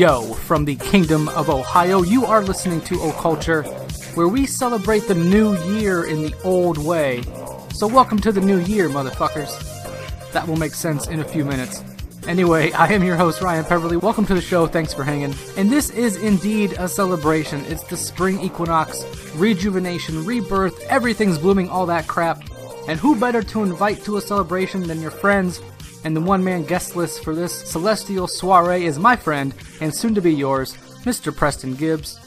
Yo, from the Kingdom of Ohio, you are listening to Occulture, where we celebrate the new year in the old way. So, welcome to the new year, motherfuckers. That will make sense in a few minutes. Anyway, I am your host, Ryan Peverly. Welcome to the show. Thanks for hanging. And this is indeed a celebration. It's the spring equinox, rejuvenation, rebirth, everything's blooming, all that crap. And who better to invite to a celebration than your friends? And the one man guest list for this celestial soiree is my friend, and soon to be yours, Mr. Preston Gibbs.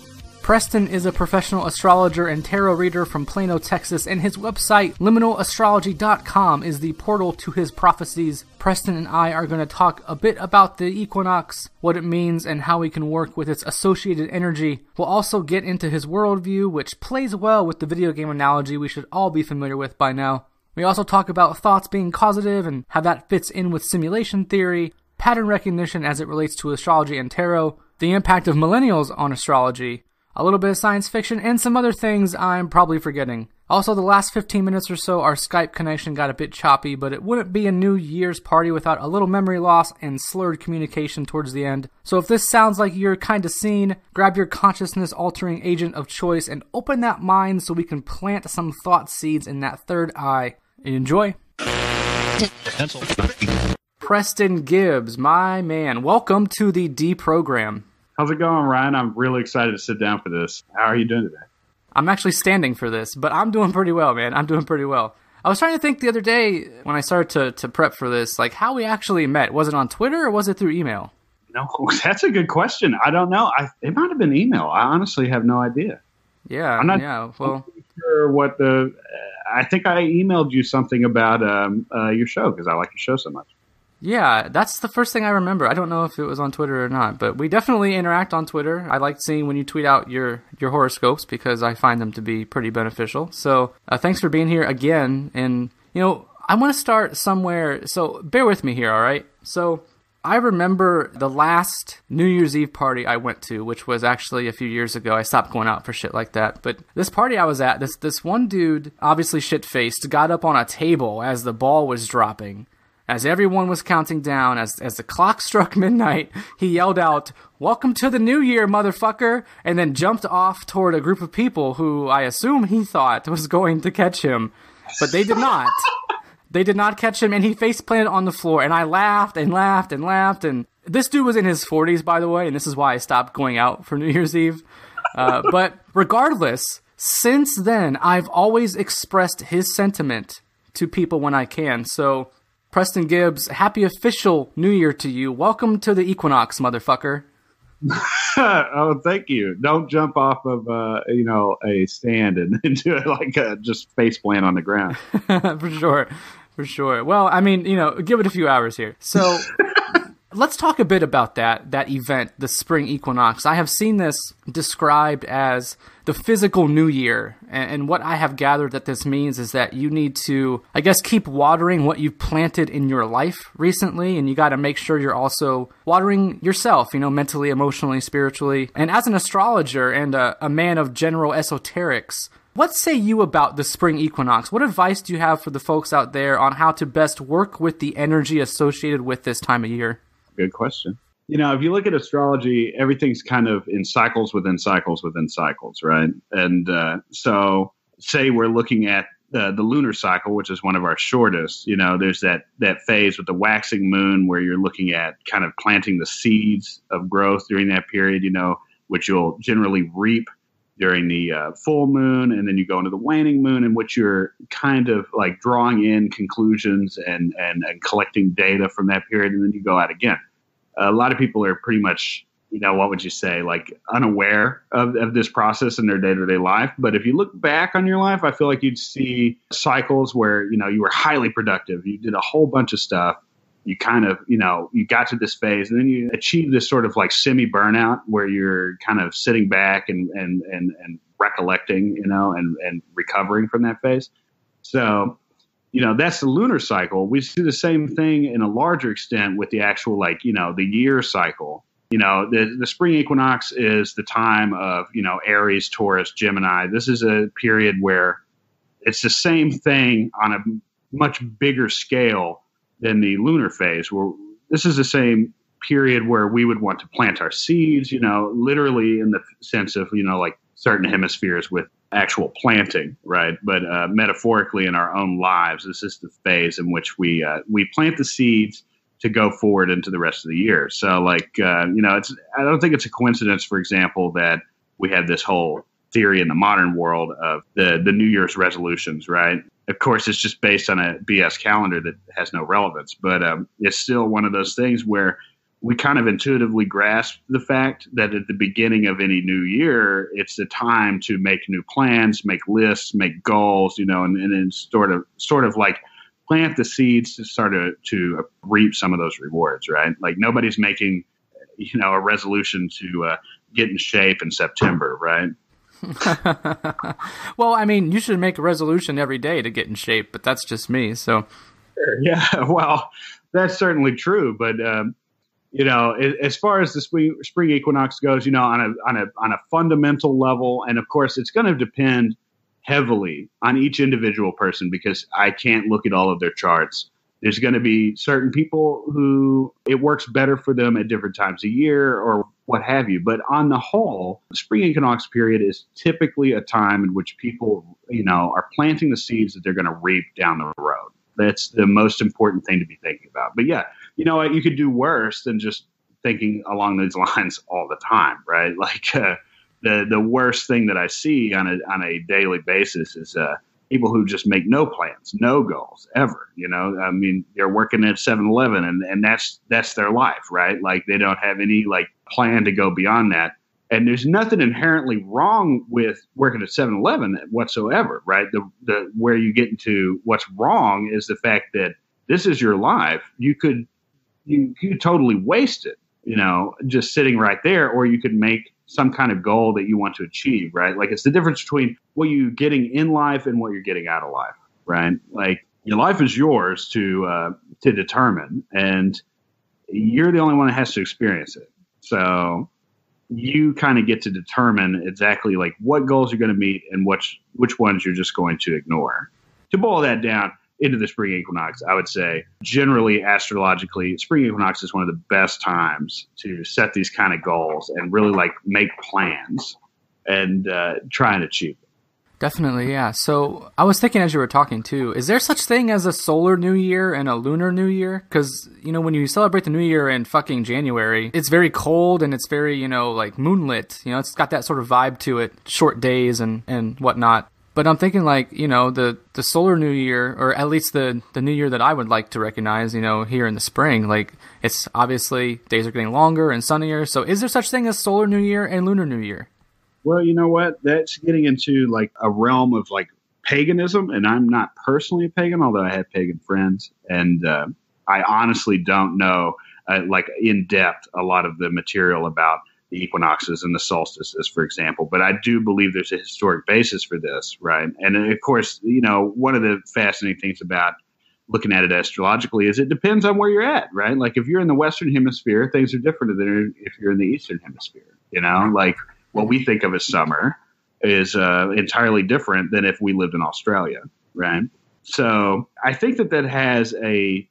Preston is a professional astrologer and tarot reader from Plano, Texas, and his website, liminalastrology.com, is the portal to his prophecies. Preston and I are going to talk a bit about the equinox, what it means, and how we can work with its associated energy. We'll also get into his worldview, which plays well with the video game analogy we should all be familiar with by now. We also talk about thoughts being causative and how that fits in with simulation theory, pattern recognition as it relates to astrology and tarot, the impact of millennials on astrology, a little bit of science fiction, and some other things I'm probably forgetting. Also, the last 15 minutes or so, our Skype connection got a bit choppy, but it wouldn't be a New Year's party without a little memory loss and slurred communication towards the end. So if this sounds like you're kind of seen, grab your consciousness altering agent of choice and open that mind so we can plant some thought seeds in that third eye. Enjoy. Preston Gibbs, my man, welcome to the D program. How's it going, Ryan? I'm really excited to sit down for this. How are you doing today? I'm actually standing for this, but I'm doing pretty well, man. I'm doing pretty well. I was trying to think the other day when I started to, to prep for this, like how we actually met. Was it on Twitter or was it through email? No, that's a good question. I don't know. I, it might have been email. I honestly have no idea. Yeah, I'm not yeah. Well, sure what the. I think I emailed you something about um, uh, your show because I like your show so much. yeah, that's the first thing I remember. I don't know if it was on Twitter or not, but we definitely interact on Twitter. I like seeing when you tweet out your your horoscopes because I find them to be pretty beneficial. So, uh, thanks for being here again. And you know, I want to start somewhere. So, bear with me here, all right? So. I remember the last New Year's Eve party I went to, which was actually a few years ago. I stopped going out for shit like that. But this party I was at, this this one dude, obviously shit faced, got up on a table as the ball was dropping. As everyone was counting down, as as the clock struck midnight, he yelled out, "Welcome to the new year, motherfucker!" and then jumped off toward a group of people who I assume he thought was going to catch him, but they did not. They did not catch him, and he face planted on the floor. And I laughed and laughed and laughed. And this dude was in his 40s, by the way, and this is why I stopped going out for New Year's Eve. Uh, but regardless, since then, I've always expressed his sentiment to people when I can. So, Preston Gibbs, happy official New Year to you. Welcome to the equinox, motherfucker. oh, thank you. Don't jump off of uh, you know a stand and into like a just face plant on the ground. for sure. For sure. Well, I mean, you know, give it a few hours here. So let's talk a bit about that that event, the spring equinox. I have seen this described as the physical new year, and, and what I have gathered that this means is that you need to, I guess, keep watering what you've planted in your life recently, and you got to make sure you're also watering yourself, you know, mentally, emotionally, spiritually. And as an astrologer and a, a man of general esoterics, what say you about the spring equinox? What advice do you have for the folks out there on how to best work with the energy associated with this time of year? Good question. You know, if you look at astrology, everything's kind of in cycles within cycles within cycles, right? And uh, so, say we're looking at uh, the lunar cycle, which is one of our shortest. You know, there's that that phase with the waxing moon where you're looking at kind of planting the seeds of growth during that period. You know, which you'll generally reap during the uh, full moon, and then you go into the waning moon, in which you're kind of like drawing in conclusions and and, and collecting data from that period, and then you go out again. a lot of people are pretty much, you know, what would you say, like unaware of, of this process in their day to day life. But if you look back on your life, I feel like you'd see cycles where you know you were highly productive, you did a whole bunch of stuff, you kind of, you know, you got to this phase and then you achieve this sort of like semi burnout where you're kind of sitting back and, and, and, and recollecting, you know, and, and recovering from that phase. So, you know, that's the lunar cycle. We see the same thing in a larger extent with the actual, like, you know, the year cycle. You know, the, the spring equinox is the time of, you know, Aries, Taurus, Gemini. This is a period where it's the same thing on a much bigger scale than the lunar phase. Where this is the same period where we would want to plant our seeds, you know, literally in the sense of, you know, like certain hemispheres with actual planting, right? But uh, metaphorically in our own lives, this is the phase in which we uh, we plant the seeds to go forward into the rest of the year. So, like, uh, you know, it's I don't think it's a coincidence, for example, that we have this whole theory in the modern world of the the New Year's resolutions, right? Of course, it's just based on a BS calendar that has no relevance, but um, it's still one of those things where we kind of intuitively grasp the fact that at the beginning of any new year, it's the time to make new plans, make lists, make goals, you know, and, and then sort of sort of like plant the seeds to start to, to reap some of those rewards, right? Like nobody's making, you know, a resolution to uh, get in shape in September, right? well, I mean, you should make a resolution every day to get in shape, but that's just me. So, yeah, well, that's certainly true. But um, you know, as far as the spring, spring equinox goes, you know, on a on a on a fundamental level, and of course, it's going to depend heavily on each individual person because I can't look at all of their charts. There's going to be certain people who it works better for them at different times a year or what have you. But on the whole, the spring equinox period is typically a time in which people, you know, are planting the seeds that they're going to reap down the road. That's the most important thing to be thinking about. But yeah, you know what? You could do worse than just thinking along these lines all the time, right? Like uh, the the worst thing that I see on a on a daily basis is uh, people who just make no plans, no goals ever. You know, I mean, they're working at 7-Eleven and, and that's that's their life, right? Like they don't have any like plan to go beyond that. And there's nothing inherently wrong with working at 7-Eleven whatsoever, right? The the where you get into what's wrong is the fact that this is your life. You could you you totally waste it, you know, just sitting right there, or you could make some kind of goal that you want to achieve, right? Like it's the difference between what you're getting in life and what you're getting out of life, right? Like your life is yours to uh, to determine, and you're the only one that has to experience it. So you kind of get to determine exactly like what goals you're going to meet and which which ones you're just going to ignore. To boil that down, into the spring equinox, I would say generally astrologically, spring equinox is one of the best times to set these kind of goals and really like make plans and uh, try and achieve them. Definitely, yeah. So I was thinking as you were talking too, is there such thing as a solar new year and a lunar new year? Because you know when you celebrate the new year in fucking January, it's very cold and it's very you know like moonlit. You know, it's got that sort of vibe to it, short days and and whatnot. But I'm thinking like, you know, the, the solar new year, or at least the, the new year that I would like to recognize, you know, here in the spring, like it's obviously days are getting longer and sunnier. So is there such thing as solar new year and lunar new year? Well, you know what? That's getting into like a realm of like paganism. And I'm not personally a pagan, although I have pagan friends. And uh, I honestly don't know, uh, like in depth, a lot of the material about the equinoxes and the solstices, for example. But I do believe there's a historic basis for this, right? And of course, you know, one of the fascinating things about looking at it astrologically is it depends on where you're at, right? Like if you're in the Western Hemisphere, things are different than if you're in the Eastern Hemisphere. You know, like what we think of as summer is uh, entirely different than if we lived in Australia, right? So I think that that has a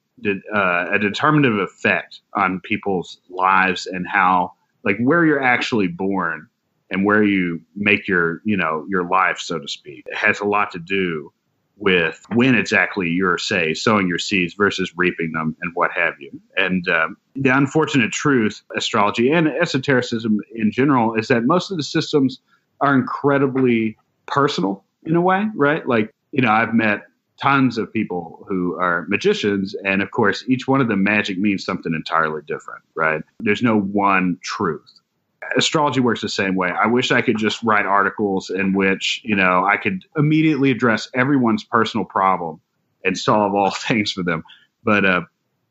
uh, a determinative effect on people's lives and how like where you're actually born and where you make your you know your life so to speak it has a lot to do with when exactly you're say sowing your seeds versus reaping them and what have you. And um, the unfortunate truth astrology and esotericism in general is that most of the systems are incredibly personal in a way right? Like you know i've met tons of people who are magicians and of course each one of them magic means something entirely different right? There's no one truth. Astrology works the same way. I wish i could just write articles in which you know i could immediately address everyone's personal problem and solve all things for them but uh,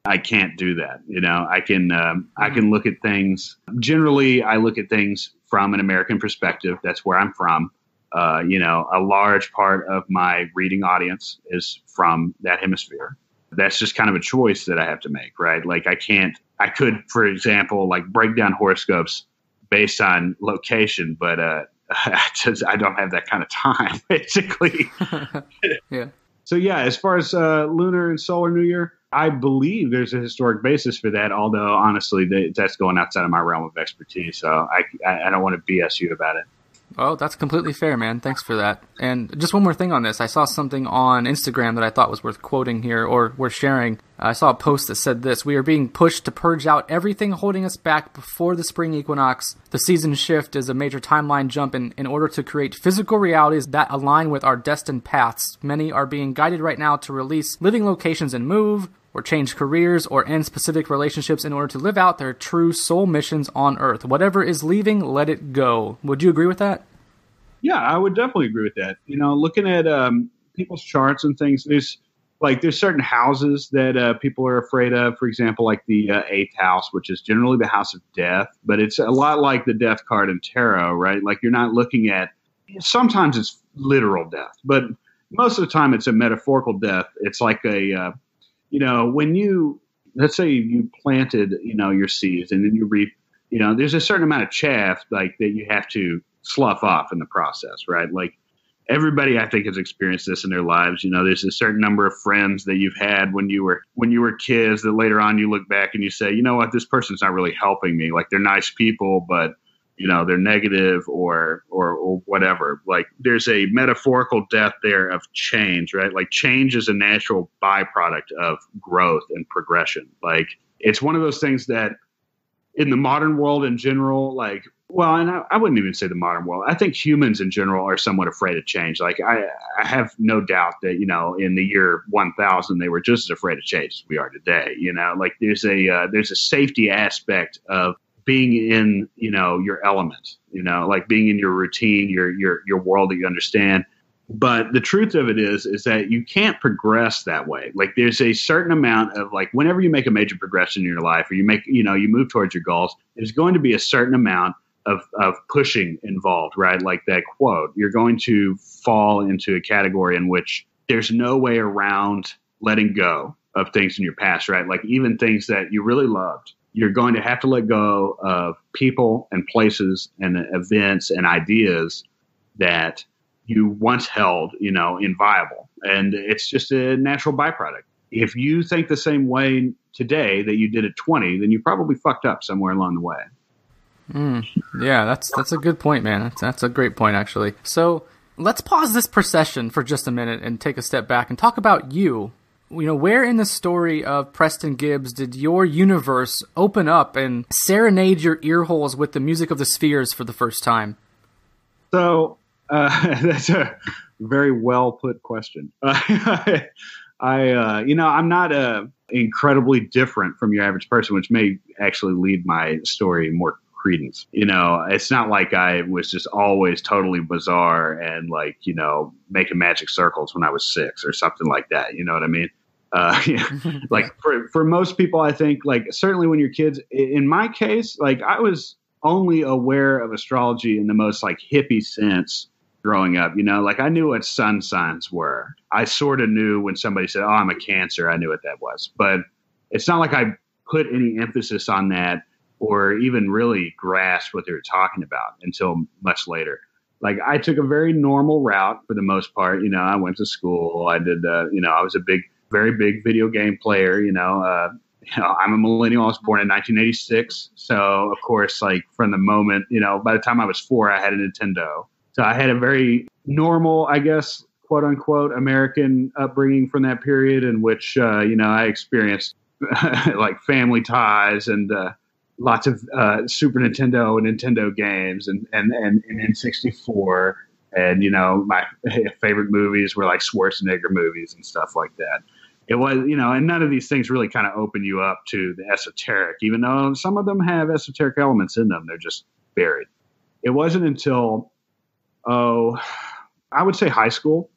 i can't do that you know? I can um, i can look at things. Generally i look at things from an american perspective. That's where i'm from uh, you know, a large part of my reading audience is from that hemisphere. That's just kind of a choice that I have to make, right? Like I can't, I could, for example, like break down horoscopes based on location, but uh, I, just, I don't have that kind of time, basically. yeah. so yeah, as far as uh, lunar and solar New Year, I believe there's a historic basis for that. Although honestly, that's going outside of my realm of expertise, so I I don't want to BS you about it. Oh, that's completely fair, man. Thanks for that. And just one more thing on this. I saw something on Instagram that I thought was worth quoting here or worth sharing. I saw a post that said this We are being pushed to purge out everything holding us back before the spring equinox. The season shift is a major timeline jump in, in order to create physical realities that align with our destined paths. Many are being guided right now to release living locations and move, or change careers or end specific relationships in order to live out their true soul missions on earth. Whatever is leaving, let it go. Would you agree with that? Yeah, I would definitely agree with that. You know, looking at um, people's charts and things, there's like there's certain houses that uh, people are afraid of. For example, like the uh, eighth house, which is generally the house of death, but it's a lot like the death card in tarot, right? Like you're not looking at. Sometimes it's literal death, but most of the time it's a metaphorical death. It's like a uh, you know, when you let's say you planted, you know, your seeds and then you reap, you know, there's a certain amount of chaff like that you have to slough off in the process, right? Like everybody I think has experienced this in their lives. You know, there's a certain number of friends that you've had when you were when you were kids that later on you look back and you say, you know what, this person's not really helping me. Like they're nice people, but you know they're negative or, or or whatever. Like there's a metaphorical death there of change right? Like change is a natural byproduct of growth and progression. Like it's one of those things that in the modern world in general like well and I, I, wouldn't even say the modern world. I think humans in general are somewhat afraid of change. Like i i have no doubt that you know in the year 1000 they were just as afraid of change as we are today you know? Like there's a uh, there's a safety aspect of being in you know your element you know like being in your routine your your your world that you understand. But the truth of it is is that you can't progress that way. Like there's a certain amount of like whenever you make a major progression in your life or you make you know you move towards your goals there's going to be a certain amount of, of pushing involved right? Like that quote you're going to fall into a category in which there's no way around letting go of things in your past right? Like even things that you really loved you're going to have to let go of people and places and events and ideas that you once held, you know, inviolable. And it's just a natural byproduct. If you think the same way today that you did at 20, then you probably fucked up somewhere along the way. Mm, yeah, that's that's a good point, man. That's, that's a great point, actually. So let's pause this procession for just a minute and take a step back and talk about you you know, where in the story of Preston Gibbs did your universe open up and serenade your ear holes with the music of the spheres for the first time? So uh, that's a very well put question. I, uh, you know, I'm not uh, incredibly different from your average person, which may actually lead my story more credence. You know, it's not like I was just always totally bizarre and like, you know, making magic circles when I was six or something like that. You know what I mean? Uh, yeah. like for for most people, I think like certainly when you're kids. In my case, like I was only aware of astrology in the most like hippie sense growing up. You know, like I knew what sun signs were. I sort of knew when somebody said, "Oh, I'm a Cancer," I knew what that was. But it's not like I put any emphasis on that or even really grasp what they were talking about until much later. Like I took a very normal route for the most part. You know, I went to school. I did. Uh, you know, I was a big very big video game player. You know, uh, you know, I'm a millennial. I was born in 1986, so of course, like from the moment, you know, by the time I was four, I had a Nintendo. So I had a very normal, I guess, quote unquote, American upbringing from that period, in which uh, you know I experienced like family ties and uh, lots of uh, Super Nintendo and Nintendo games and and and, and N64 and you know my favorite movies were like Schwarzenegger movies and stuff like that it was you know and none of these things really kind of open you up to the esoteric even though some of them have esoteric elements in them they're just buried. It wasn't until oh i would say high school.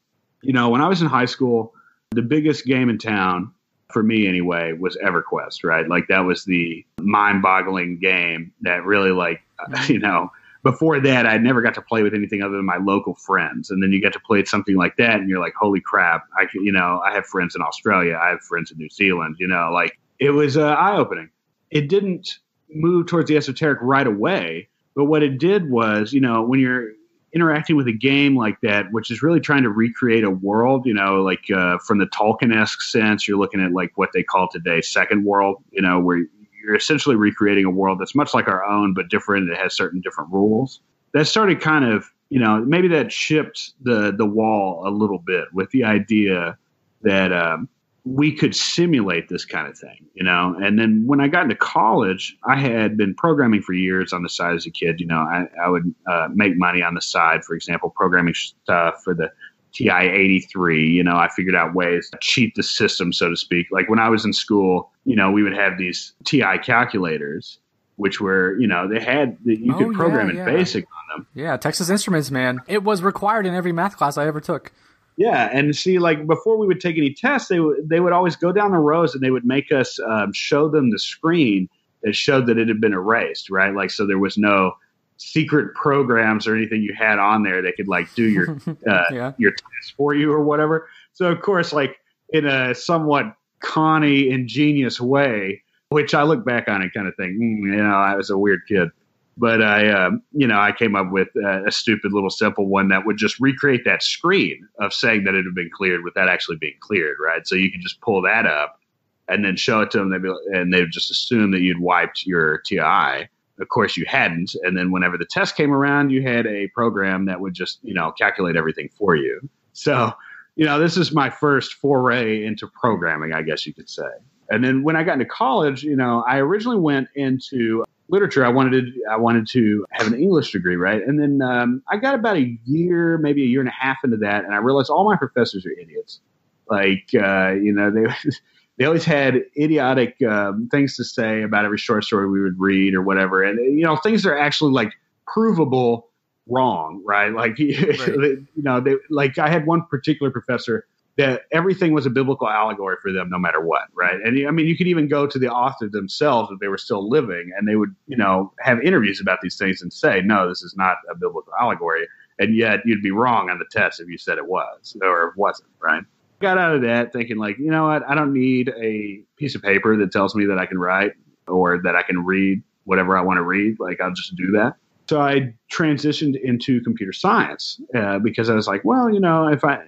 You know when i was in high school the biggest game in town for me anyway was everquest right? Like that was the mind-boggling game that really like you know before that, I never got to play with anything other than my local friends. And then you get to play something like that, and you're like, holy crap! I, you know, I have friends in Australia, I have friends in New Zealand. You know, like it was uh, eye opening. It didn't move towards the esoteric right away, but what it did was, you know, when you're interacting with a game like that, which is really trying to recreate a world, you know, like uh, from the Tolkien esque sense, you're looking at like what they call today second world, you know, where you're essentially recreating a world that's much like our own, but different. It has certain different rules. That started kind of, you know, maybe that shipped the the wall a little bit with the idea that um, we could simulate this kind of thing, you know. And then when I got into college, I had been programming for years on the side as a kid. You know, I, I would uh, make money on the side, for example, programming stuff for the TI 83. You know, I figured out ways to cheat the system, so to speak. Like when I was in school, you know, we would have these TI calculators. Which were, you know, they had you oh, could program yeah, in yeah. BASIC on them. Yeah, Texas Instruments, man. It was required in every math class I ever took. Yeah, and see, like before we would take any tests, they would they would always go down the rows and they would make us um, show them the screen that showed that it had been erased, right? Like so, there was no secret programs or anything you had on there that could like do your uh, yeah. your test for you or whatever. So of course, like in a somewhat conny, ingenious way, which I look back on and kind of think, mm, you know, I was a weird kid but I, uh, you know, I came up with a, a, stupid little simple one that would just recreate that screen of saying that it had been cleared without actually being cleared, right? So you could just pull that up and then show it to them, they'd be, and they would just assume that you'd wiped your TI. Of course, you hadn't. And then whenever the test came around, you had a program that would just, you know, calculate everything for you. So, you know, this is my first foray into programming, I guess you could say. And then when I got into college, you know, I originally went into literature. I wanted to I wanted to have an English degree, right? And then um, I got about a year, maybe a year and a half into that, and I realized all my professors are idiots. Like uh, you know they. They always had idiotic um, things to say about every short story we would read or whatever, and you know things are actually like provable wrong, right? Like right. you know, they, like I had one particular professor that everything was a biblical allegory for them no matter what right? And i mean you could even go to the author themselves if they were still living and they would you know have interviews about these things and say no this is not a biblical allegory. And yet you'd be wrong on the test if you said it was or it wasn't right got out of that thinking like you know what i don't need a piece of paper that tells me that i can write or that i can read whatever i want to read like i'll just do that so i transitioned into computer science uh, because i was like well you know if i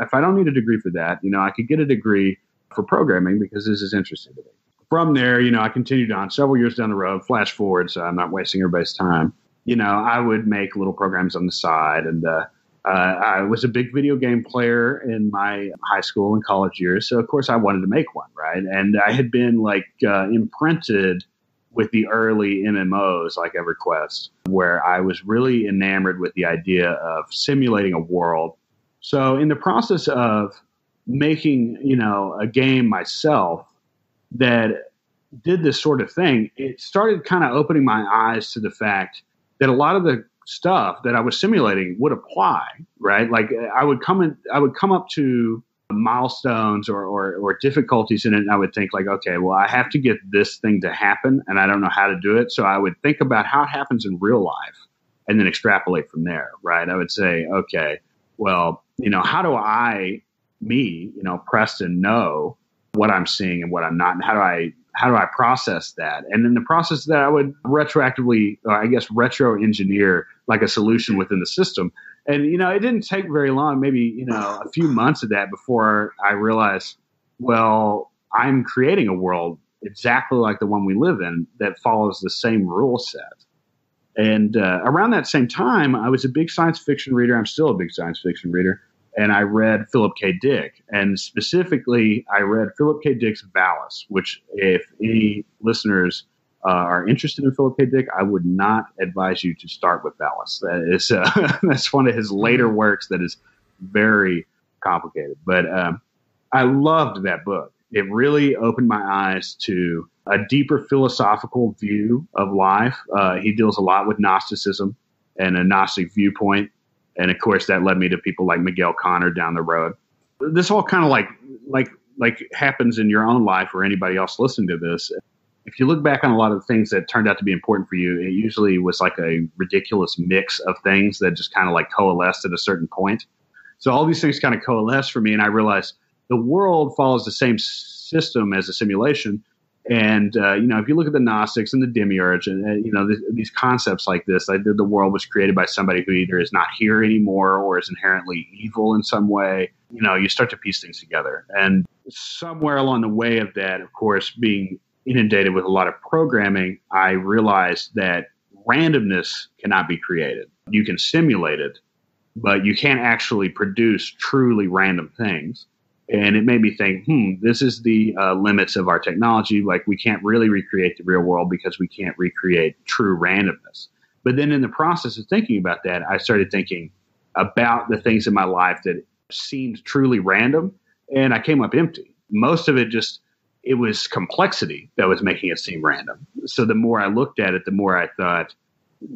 if I don't need a degree for that, you know, I could get a degree for programming because this is interesting to me. From there, you know, I continued on several years down the road, flash forward, so I'm not wasting everybody's time. You know, I would make little programs on the side, and uh, uh, I was a big video game player in my high school and college years. So, of course, I wanted to make one, right? And I had been like uh, imprinted with the early MMOs like EverQuest, where I was really enamored with the idea of simulating a world so in the process of making, you know, a game myself that did this sort of thing, it started kind of opening my eyes to the fact that a lot of the stuff that I was simulating would apply, right? Like I would come in, I would come up to milestones or, or, or difficulties in it, and I would think like, okay, well, I have to get this thing to happen, and I don't know how to do it. So I would think about how it happens in real life, and then extrapolate from there, right? I would say, okay, well, you know, how do I, me, you know, Preston, know what I'm seeing and what I'm not, and how do I how do I process that? And in the process that I would retroactively, uh, I guess, retro engineer like a solution within the system. And you know, it didn't take very long, maybe you know, a few months of that before I realized, well, I'm creating a world exactly like the one we live in that follows the same rule set. And uh, around that same time, I was a big science fiction reader. I'm still a big science fiction reader. And I read Philip K. Dick. And specifically, I read Philip K. Dick's Valis, which, if any listeners uh, are interested in Philip K. Dick, I would not advise you to start with Valis. That is, uh, that's one of his later mm-hmm. works that is very complicated. But um, I loved that book. It really opened my eyes to a deeper philosophical view of life. Uh, he deals a lot with Gnosticism and a Gnostic viewpoint. And of course, that led me to people like Miguel Conner down the road. This all kind of like, like, like happens in your own life or anybody else listening to this. If you look back on a lot of the things that turned out to be important for you, it usually was like a ridiculous mix of things that just kind of like coalesced at a certain point. So all these things kind of coalesced for me, and I realized the world follows the same system as a simulation, And uh, you know, if you look at the Gnostics and the Demiurge, and, and you know th- these concepts like this, like the world was created by somebody who either is not here anymore or is inherently evil in some way. You know, you start to piece things together, and somewhere along the way of that, of course, being inundated with a lot of programming, I realized that randomness cannot be created. You can simulate it, but you can't actually produce truly random things and it made me think, hmm, this is the uh, limits of our technology. Like we can't really recreate the real world because we can't recreate true randomness. But then in the process of thinking about that, I started thinking about the things in my life that seemed truly random, and I came up empty. Most of it just it was complexity that was making it seem random. So the more I looked at it, the more I thought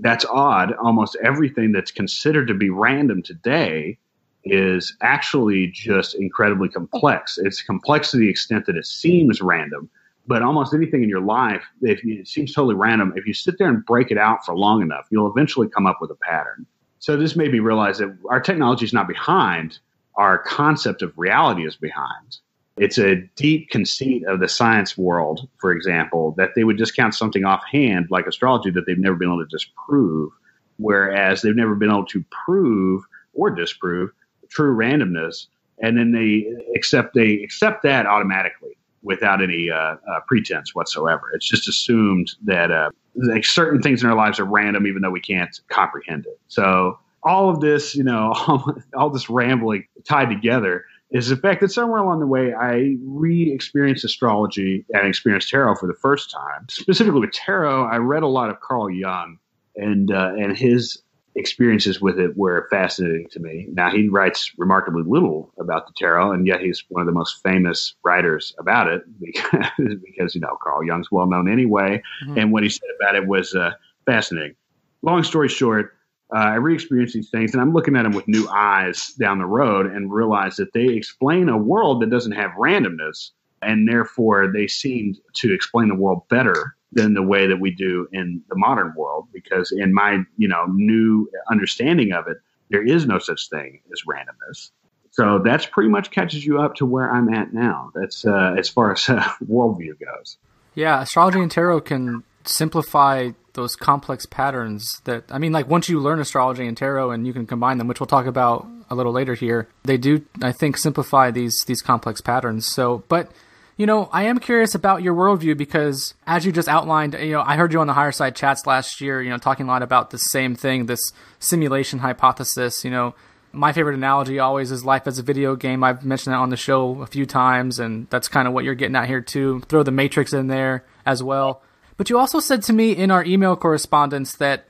that's odd. Almost everything that's considered to be random today is actually just incredibly complex. It's complex to the extent that it seems random, but almost anything in your life, if you, it seems totally random, if you sit there and break it out for long enough, you'll eventually come up with a pattern. So this made me realize that our technology is not behind, our concept of reality is behind. It's a deep conceit of the science world, for example, that they would discount something offhand like astrology that they've never been able to disprove, whereas they've never been able to prove or disprove true randomness, and then they accept they accept that automatically without any uh, uh, pretense whatsoever. It's just assumed that uh, like certain things in our lives are random, even though we can't comprehend it. So all of this, you know, all, all this rambling tied together is the fact that somewhere along the way I re-experienced astrology and experienced tarot for the first time. Specifically with tarot, I read a lot of Carl Jung and uh, and his experiences with it were fascinating to me. Now, he writes remarkably little about the tarot, and yet he's one of the most famous writers about it because, because you know, Carl Jung's well known anyway. Mm-hmm. And what he said about it was uh, fascinating. Long story short, uh, I re experienced these things, and I'm looking at them with new eyes down the road and realize that they explain a world that doesn't have randomness, and therefore they seem to explain the world better than the way that we do in the modern world because in my you know new understanding of it there is no such thing as randomness. So that's pretty much catches you up to where i'm at now. That's uh, as far as uh, worldview goes. Yeah astrology and tarot can simplify those complex patterns that i mean like once you learn astrology and tarot and you can combine them which we'll talk about a little later here they do i think simplify these these complex patterns so but you know, I am curious about your worldview because, as you just outlined, you know, I heard you on the Higherside Chats last year, you know, talking a lot about the same thing, this simulation hypothesis. You know, my favorite analogy always is life as a video game. I've mentioned that on the show a few times, and that's kind of what you're getting at here, too. Throw the Matrix in there as well. But you also said to me in our email correspondence that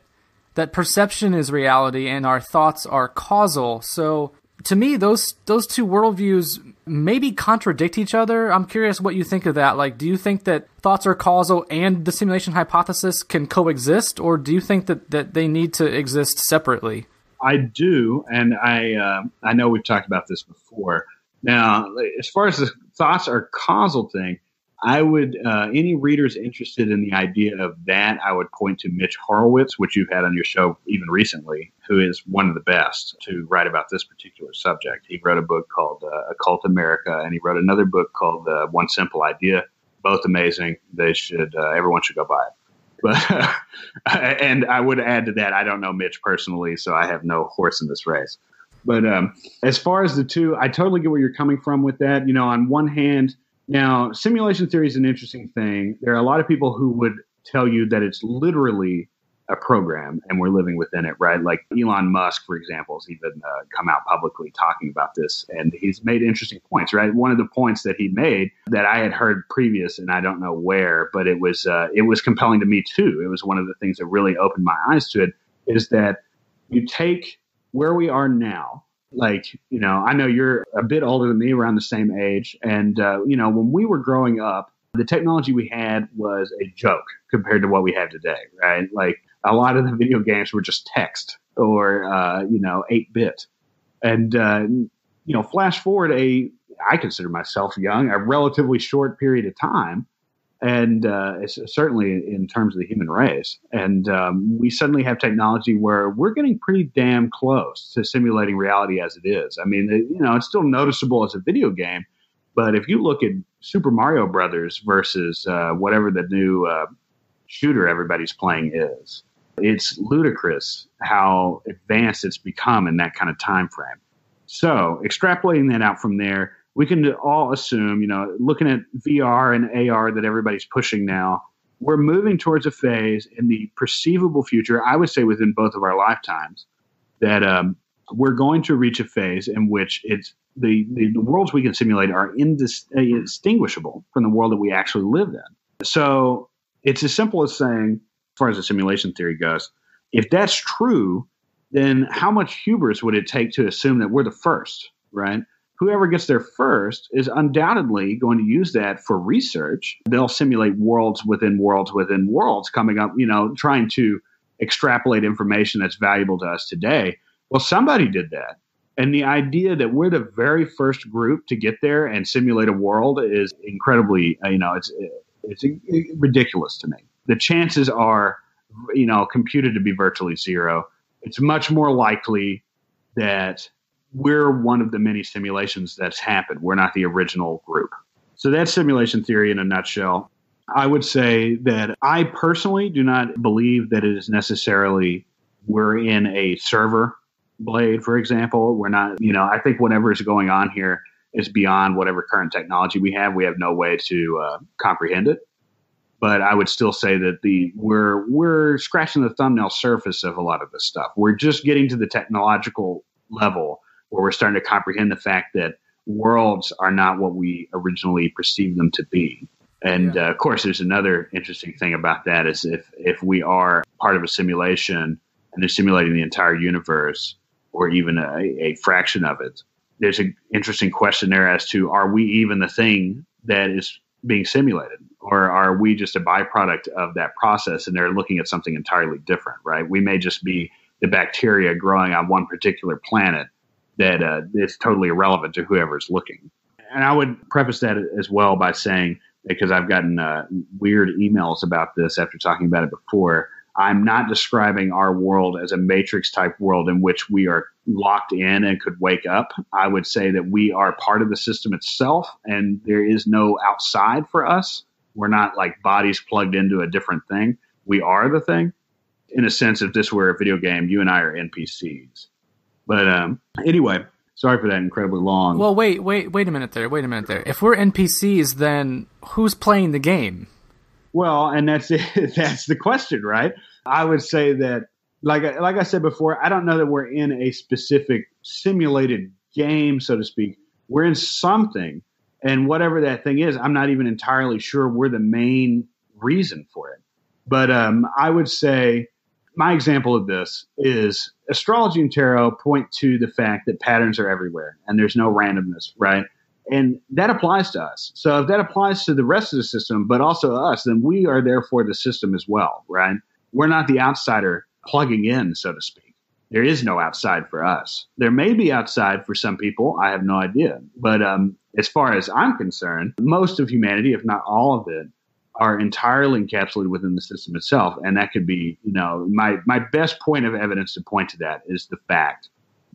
that perception is reality and our thoughts are causal. So to me, those those two worldviews maybe contradict each other. I'm curious what you think of that. Like, do you think that thoughts are causal and the simulation hypothesis can coexist, or do you think that, that they need to exist separately? I do, and I uh, I know we've talked about this before. Now, as far as the thoughts are causal thing, I would uh, any readers interested in the idea of that, I would point to Mitch Horowitz, which you've had on your show even recently, who is one of the best to write about this particular subject. He wrote a book called uh, Occult America, and he wrote another book called uh, One Simple Idea. Both amazing. They should uh, everyone should go buy it. But and I would add to that, I don't know Mitch personally, so I have no horse in this race. But um, as far as the two, I totally get where you're coming from with that. You know, on one hand now, simulation theory is an interesting thing. There are a lot of people who would tell you that it's literally a program and we're living within it, right? Like Elon Musk, for example, has even uh, come out publicly talking about this and he's made interesting points, right? One of the points that he made that I had heard previous and I don't know where, but it was, uh, it was compelling to me too. It was one of the things that really opened my eyes to it is that you take where we are now like you know i know you're a bit older than me around the same age and uh, you know when we were growing up the technology we had was a joke compared to what we have today right? Like a lot of the video games were just text or uh, you know 8 bit. And uh, you know flash forward a i consider myself young a relatively short period of time and uh, certainly in terms of the human race. And um, we suddenly have technology where we're getting pretty damn close to simulating reality as it is. I mean, you know, it's still noticeable as a video game, but if you look at Super Mario Brothers versus uh, whatever the new uh, shooter everybody's playing is. It's ludicrous how advanced it's become in that kind of time frame. So, extrapolating that out from there, we can all assume, you know, looking at VR and AR that everybody's pushing now, we're moving towards a phase in the perceivable future, I would say within both of our lifetimes, that um, we're going to reach a phase in which it's the, the, the worlds we can simulate are indistinguishable from the world that we actually live in. So it's as simple as saying, as far as the simulation theory goes, if that's true, then how much hubris would it take to assume that we're the first, right? Whoever gets there first is undoubtedly going to use that for research. They'll simulate worlds within worlds within worlds, coming up, you know, trying to extrapolate information that's valuable to us today. Well, somebody did that. And the idea that we're the very first group to get there and simulate a world is incredibly, uh, you know, it's it's ridiculous to me. The chances are, you know, computed to be virtually zero. It's much more likely that we're one of the many simulations that's happened. We're not the original group. So that's simulation theory in a nutshell. I would say that I personally do not believe that it is necessarily we're in a server blade, for example. We're not, you know, I think whatever is going on here is beyond whatever current technology we have. We have no way to uh, comprehend it. But I would still say that the we're we're scratching the thumbnail surface of a lot of this stuff. We're just getting to the technological level where we're starting to comprehend the fact that worlds are not what we originally perceived them to be. And yeah. uh, of course, there's another interesting thing about that is if if we are part of a simulation and they're simulating the entire universe or even a, a fraction of it, there's an interesting question there as to are we even the thing that is being simulated or are we just a byproduct of that process and they're looking at something entirely different right we may just be the bacteria growing on one particular planet that uh, is totally irrelevant to whoever's looking and i would preface that as well by saying because i've gotten uh, weird emails about this after talking about it before I'm not describing our world as a matrix type world in which we are locked in and could wake up. I would say that we are part of the system itself and there is no outside for us. We're not like bodies plugged into a different thing. We are the thing. In a sense, if this were a video game, you and I are NPCs. But um, anyway, sorry for that incredibly long. Well, wait, wait, wait a minute there. Wait a minute there. If we're NPCs, then who's playing the game? Well, and that's it. That's the question, right? I would say that, like like I said before, I don't know that we're in a specific simulated game, so to speak. We're in something, and whatever that thing is, I'm not even entirely sure we're the main reason for it. But um, I would say my example of this is astrology and tarot point to the fact that patterns are everywhere and there's no randomness, right? And that applies to us. So if that applies to the rest of the system, but also us, then we are therefore the system as well, right? We're not the outsider plugging in, so to speak. There is no outside for us. There may be outside for some people. I have no idea. But um, as far as I'm concerned, most of humanity, if not all of it, are entirely encapsulated within the system itself. And that could be, you know, my, my best point of evidence to point to that is the fact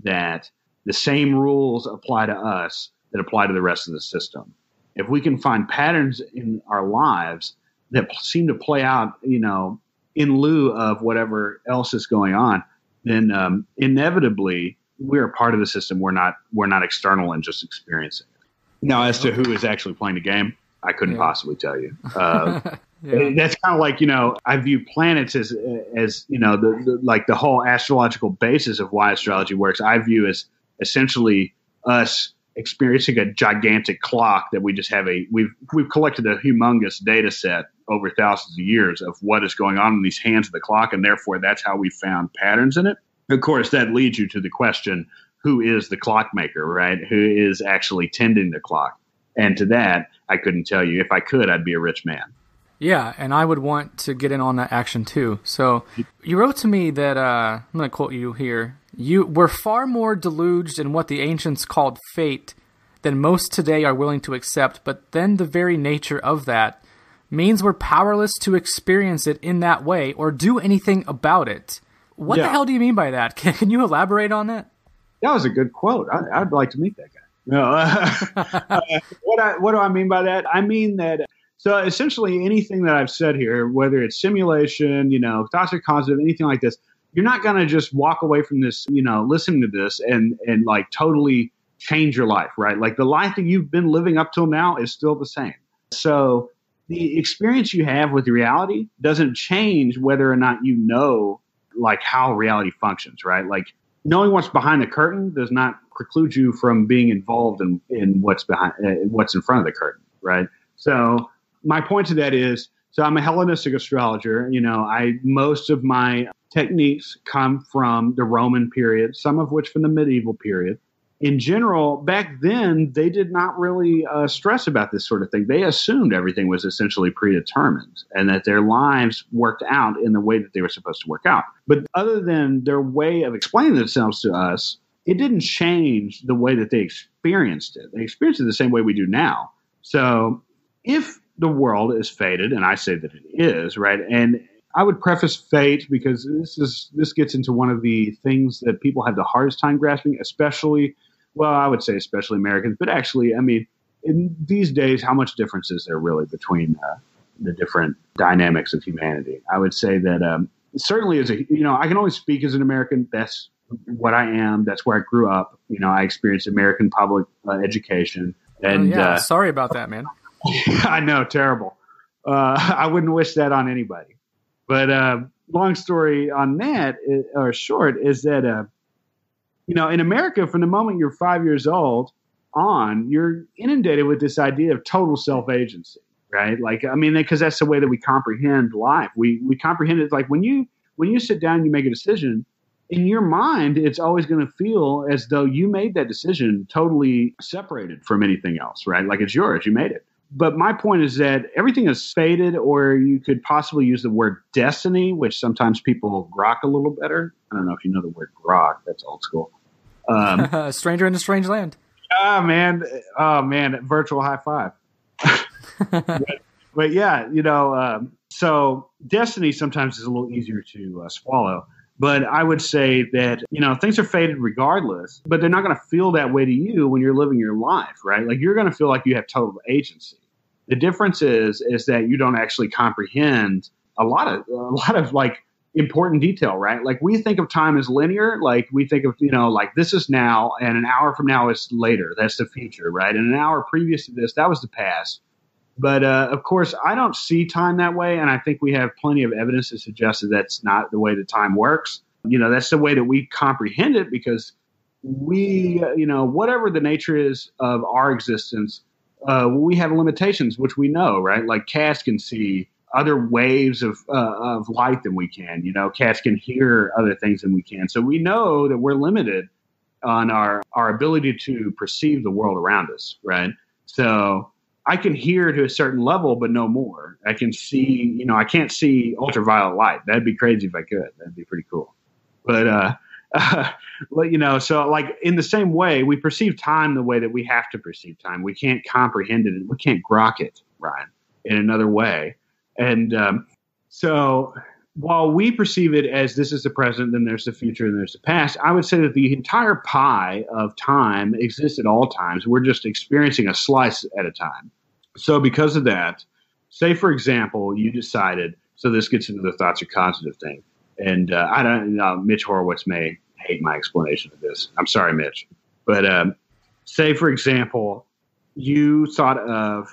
that the same rules apply to us that apply to the rest of the system. If we can find patterns in our lives that seem to play out, you know, in lieu of whatever else is going on, then um, inevitably we're a part of the system. We're not we're not external and just experiencing it. Now, as to who is actually playing the game, I couldn't yeah. possibly tell you. Uh, yeah. That's kind of like you know I view planets as as you know the, the, like the whole astrological basis of why astrology works. I view as essentially us experiencing a gigantic clock that we just have a we've we've collected a humongous data set over thousands of years of what is going on in these hands of the clock and therefore that's how we found patterns in it of course that leads you to the question who is the clockmaker right who is actually tending the clock and to that i couldn't tell you if i could i'd be a rich man yeah, and I would want to get in on that action too. So you wrote to me that uh, I'm going to quote you here. You were far more deluged in what the ancients called fate than most today are willing to accept, but then the very nature of that means we're powerless to experience it in that way or do anything about it. What yeah. the hell do you mean by that? Can, can you elaborate on that? That was a good quote. I, would like to meet that guy. No. uh, what I, what do I mean by that? I mean that so essentially anything that I've said here, whether it's simulation, you know, toxic positive, anything like this, you're not going to just walk away from this, you know, listening to this and and like totally change your life, right? Like the life that you've been living up till now is still the same. So the experience you have with reality doesn't change whether or not you know like how reality functions, right? Like knowing what's behind the curtain does not preclude you from being involved in, in what's behind uh, what's in front of the curtain, right? So my point to that is, so I'm a Hellenistic astrologer. You know, I most of my techniques come from the Roman period, some of which from the medieval period in general, back then, they did not really uh, stress about this sort of thing. They assumed everything was essentially predetermined and that their lives worked out in the way that they were supposed to work out. But other than their way of explaining themselves to us, it didn't change the way that they experienced it. They experienced it the same way we do now. So if the world is fated, and I say that it is, right? And I would preface fate because this is this gets into one of the things that people have the hardest time grasping, especially well, I would say especially Americans, but actually, I mean, in these days, how much difference is there really between uh, the different dynamics of humanity? I would say that um, certainly as a, you know, I can only speak as an American. That's what I am. That's where I grew up. You know, I experienced American public uh, education. Oh, and oh, yeah, uh, sorry about that, man. I know, terrible. Uh, I wouldn't wish that on anybody. But uh, long story on that, uh, or short, is that you know, in America, from the moment you're five years old on, you're inundated with this idea of total self agency, right? Like, I mean, because that's the way that we comprehend life. We we comprehend it like when you when you sit down, and you make a decision. In your mind, it's always going to feel as though you made that decision totally separated from anything else, right? Like it's yours, you made it. But my point is that everything is fated, or you could possibly use the word destiny, which sometimes people grok a little better. I don't know if you know the word grok. That's old school. Um, Stranger in a strange land. Ah, man. Oh, man. Virtual high five. but, but, yeah, you know, um, so destiny sometimes is a little easier to uh, swallow. But I would say that, you know, things are fated regardless, but they're not going to feel that way to you when you're living your life, right? Like you're going to feel like you have total agency. The difference is, is that you don't actually comprehend a lot of, a lot of like important detail, right? Like we think of time as linear, like we think of, you know, like this is now and an hour from now is later. That's the future, right? And an hour previous to this, that was the past. But uh, of course, I don't see time that way. And I think we have plenty of evidence to suggest that that's not the way that time works. You know, that's the way that we comprehend it because we, uh, you know, whatever the nature is of our existence, uh, we have limitations, which we know, right? Like cats can see other waves of uh, of light than we can. You know, cats can hear other things than we can. So we know that we're limited on our our ability to perceive the world around us, right? So I can hear to a certain level, but no more. I can see, you know, I can't see ultraviolet light. That'd be crazy if I could. That'd be pretty cool. But uh, uh, you know, so like in the same way, we perceive time the way that we have to perceive time. We can't comprehend it. We can't grok it, Ryan, in another way. And um, so while we perceive it as this is the present, then there's the future, and there's the past, I would say that the entire pie of time exists at all times. We're just experiencing a slice at a time. So, because of that, say for example, you decided, so this gets into the thoughts are causative thing. And uh, I don't know, Mitch Horowitz may hate my explanation of this. I'm sorry, Mitch. But um, say, for example, you thought of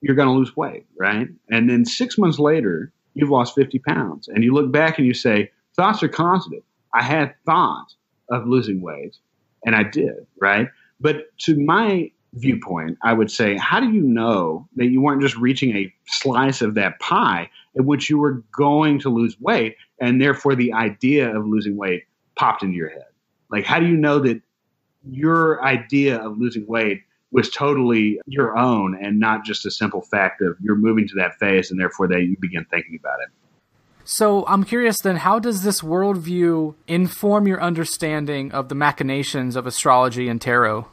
you're going to lose weight, right? And then six months later, you've lost 50 pounds. And you look back and you say, thoughts are constant. I had thought of losing weight, and I did, right? But to my viewpoint, I would say, how do you know that you weren't just reaching a slice of that pie in which you were going to lose weight, and therefore the idea of losing weight popped into your head? Like, how do you know that your idea of losing weight was totally your own and not just a simple fact of you're moving to that phase and therefore that you begin thinking about it. So I'm curious then, how does this worldview inform your understanding of the machinations of astrology and tarot?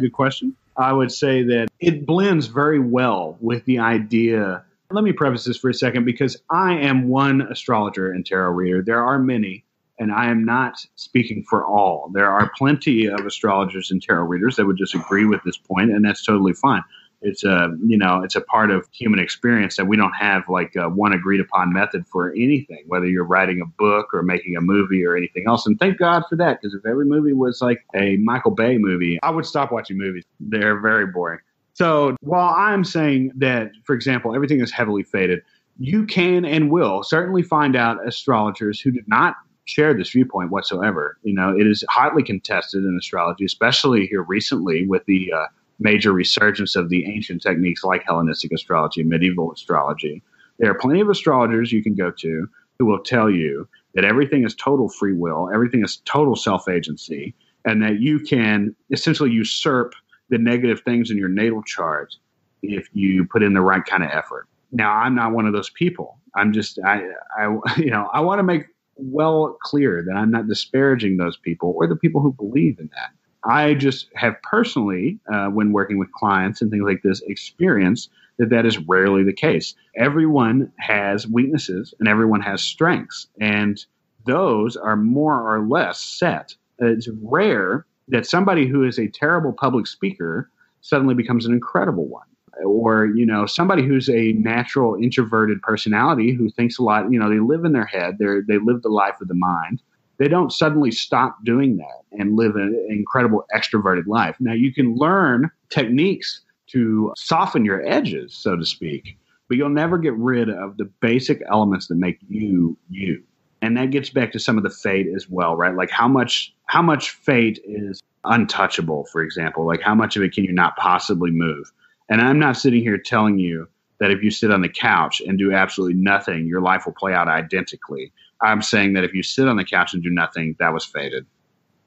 Good question. I would say that it blends very well with the idea. Let me preface this for a second because I am one astrologer and tarot reader. There are many, and I am not speaking for all. There are plenty of astrologers and tarot readers that would disagree with this point, and that's totally fine. It's a you know it's a part of human experience that we don't have like one agreed upon method for anything, whether you're writing a book or making a movie or anything else. And thank God for that, because if every movie was like a Michael Bay movie, I would stop watching movies. They're very boring. So while I'm saying that, for example, everything is heavily fated you can and will certainly find out astrologers who do not share this viewpoint whatsoever. You know, it is hotly contested in astrology, especially here recently with the uh, major resurgence of the ancient techniques like Hellenistic astrology medieval astrology. There are plenty of astrologers you can go to who will tell you that everything is total free will, everything is total self agency, and that you can essentially usurp the negative things in your natal chart if you put in the right kind of effort. Now, I'm not one of those people. I'm just, I, I you know, I want to make well clear that I'm not disparaging those people or the people who believe in that. I just have personally, uh, when working with clients and things like this, experienced that that is rarely the case. Everyone has weaknesses and everyone has strengths, and those are more or less set. It's rare that somebody who is a terrible public speaker suddenly becomes an incredible one or you know somebody who's a natural introverted personality who thinks a lot you know they live in their head they they live the life of the mind they don't suddenly stop doing that and live an incredible extroverted life. Now you can learn techniques to soften your edges so to speak but you'll never get rid of the basic elements that make you you. And that gets back to some of the fate as well right? Like how much how much fate is untouchable for example? Like how much of it can you not possibly move? And I'm not sitting here telling you that if you sit on the couch and do absolutely nothing, your life will play out identically. I'm saying that if you sit on the couch and do nothing, that was fated.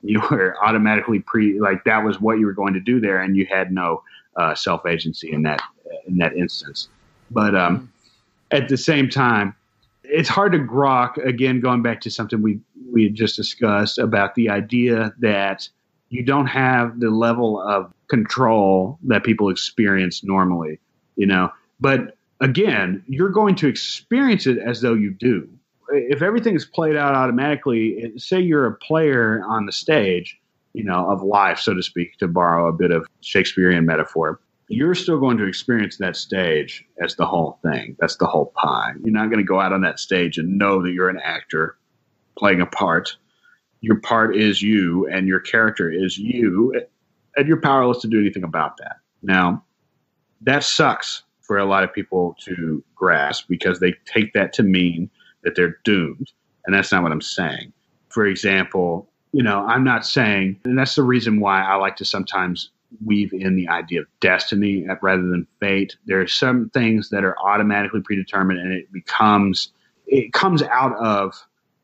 You were automatically pre like that was what you were going to do there, and you had no uh, self agency in that in that instance. But um, at the same time, it's hard to grok again. Going back to something we we just discussed about the idea that you don't have the level of control that people experience normally, you know. But again, you're going to experience it as though you do. If everything is played out automatically, say you're a player on the stage, you know, of life, so to speak, to borrow a bit of Shakespearean metaphor, you're still going to experience that stage as the whole thing. That's the whole pie. You're not going to go out on that stage and know that you're an actor playing a part your part is you and your character is you, and you're powerless to do anything about that. Now, that sucks for a lot of people to grasp because they take that to mean that they're doomed. And that's not what I'm saying. For example, you know, I'm not saying, and that's the reason why I like to sometimes weave in the idea of destiny rather than fate. There are some things that are automatically predetermined and it becomes, it comes out of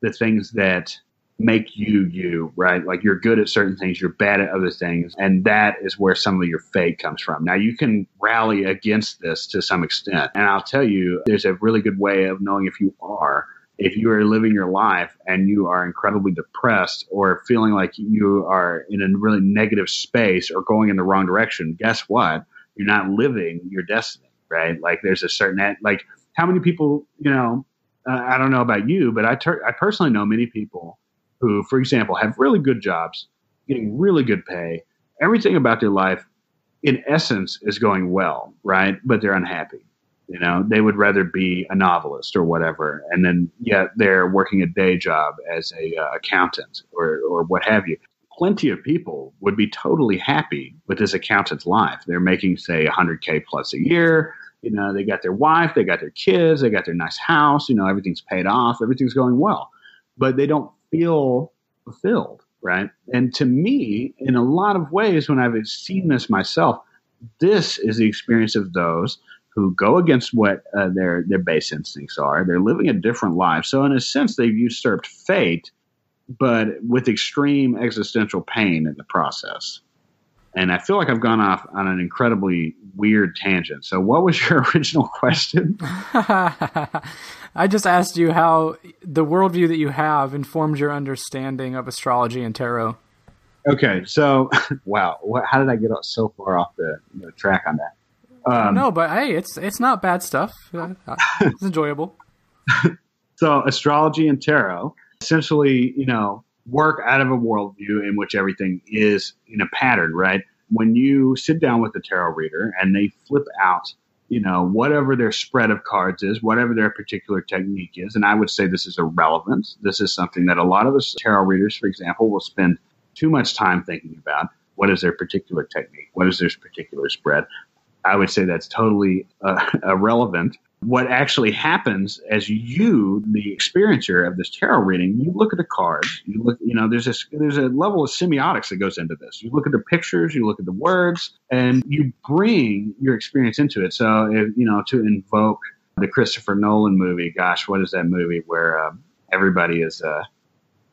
the things that make you you, right? Like you're good at certain things, you're bad at other things. And that is where some of your fate comes from. Now, you can rally against this to some extent. And I'll tell you, there's a really good way of knowing if you are. If you are living your life and you are incredibly depressed or feeling like you are in a really negative space or going in the wrong direction, guess what? You're not living your destiny, right? Like there's a certain, like how many people, you know, uh, I don't know about you, but I, ter- I personally know many people who, for example, have really good jobs, getting really good pay, everything about their life, in essence, is going well, right? But they're unhappy. You know, they would rather be a novelist or whatever, and then yet they're working a day job as a uh, accountant or or what have you. Plenty of people would be totally happy with this accountant's life. They're making say 100k plus a year. You know, they got their wife, they got their kids, they got their nice house. You know, everything's paid off, everything's going well, but they don't feel fulfilled, right? And to me, in a lot of ways, when I've seen this myself, this is the experience of those who go against what uh, their their base instincts are. They're living a different life. So in a sense, they've usurped fate, but with extreme existential pain in the process. And I feel like I've gone off on an incredibly weird tangent. So, what was your original question? I just asked you how the worldview that you have informs your understanding of astrology and tarot. Okay, so wow, what, how did I get so far off the, the track on that? Um, no, but hey, it's it's not bad stuff. Uh, it's enjoyable. so, astrology and tarot essentially, you know, work out of a worldview in which everything is in a pattern, right? When you sit down with a tarot reader and they flip out, you know, whatever their spread of cards is, whatever their particular technique is, and I would say this is irrelevant. This is something that a lot of us tarot readers, for example, will spend too much time thinking about. What is their particular technique? What is their particular spread? I would say that's totally uh, irrelevant what actually happens as you, the experiencer of this tarot reading, you look at the cards. You look, you know, there's this, there's a level of semiotics that goes into this. You look at the pictures, you look at the words, and you bring your experience into it. So, if, you know, to invoke the Christopher Nolan movie, gosh, what is that movie where um, everybody is uh,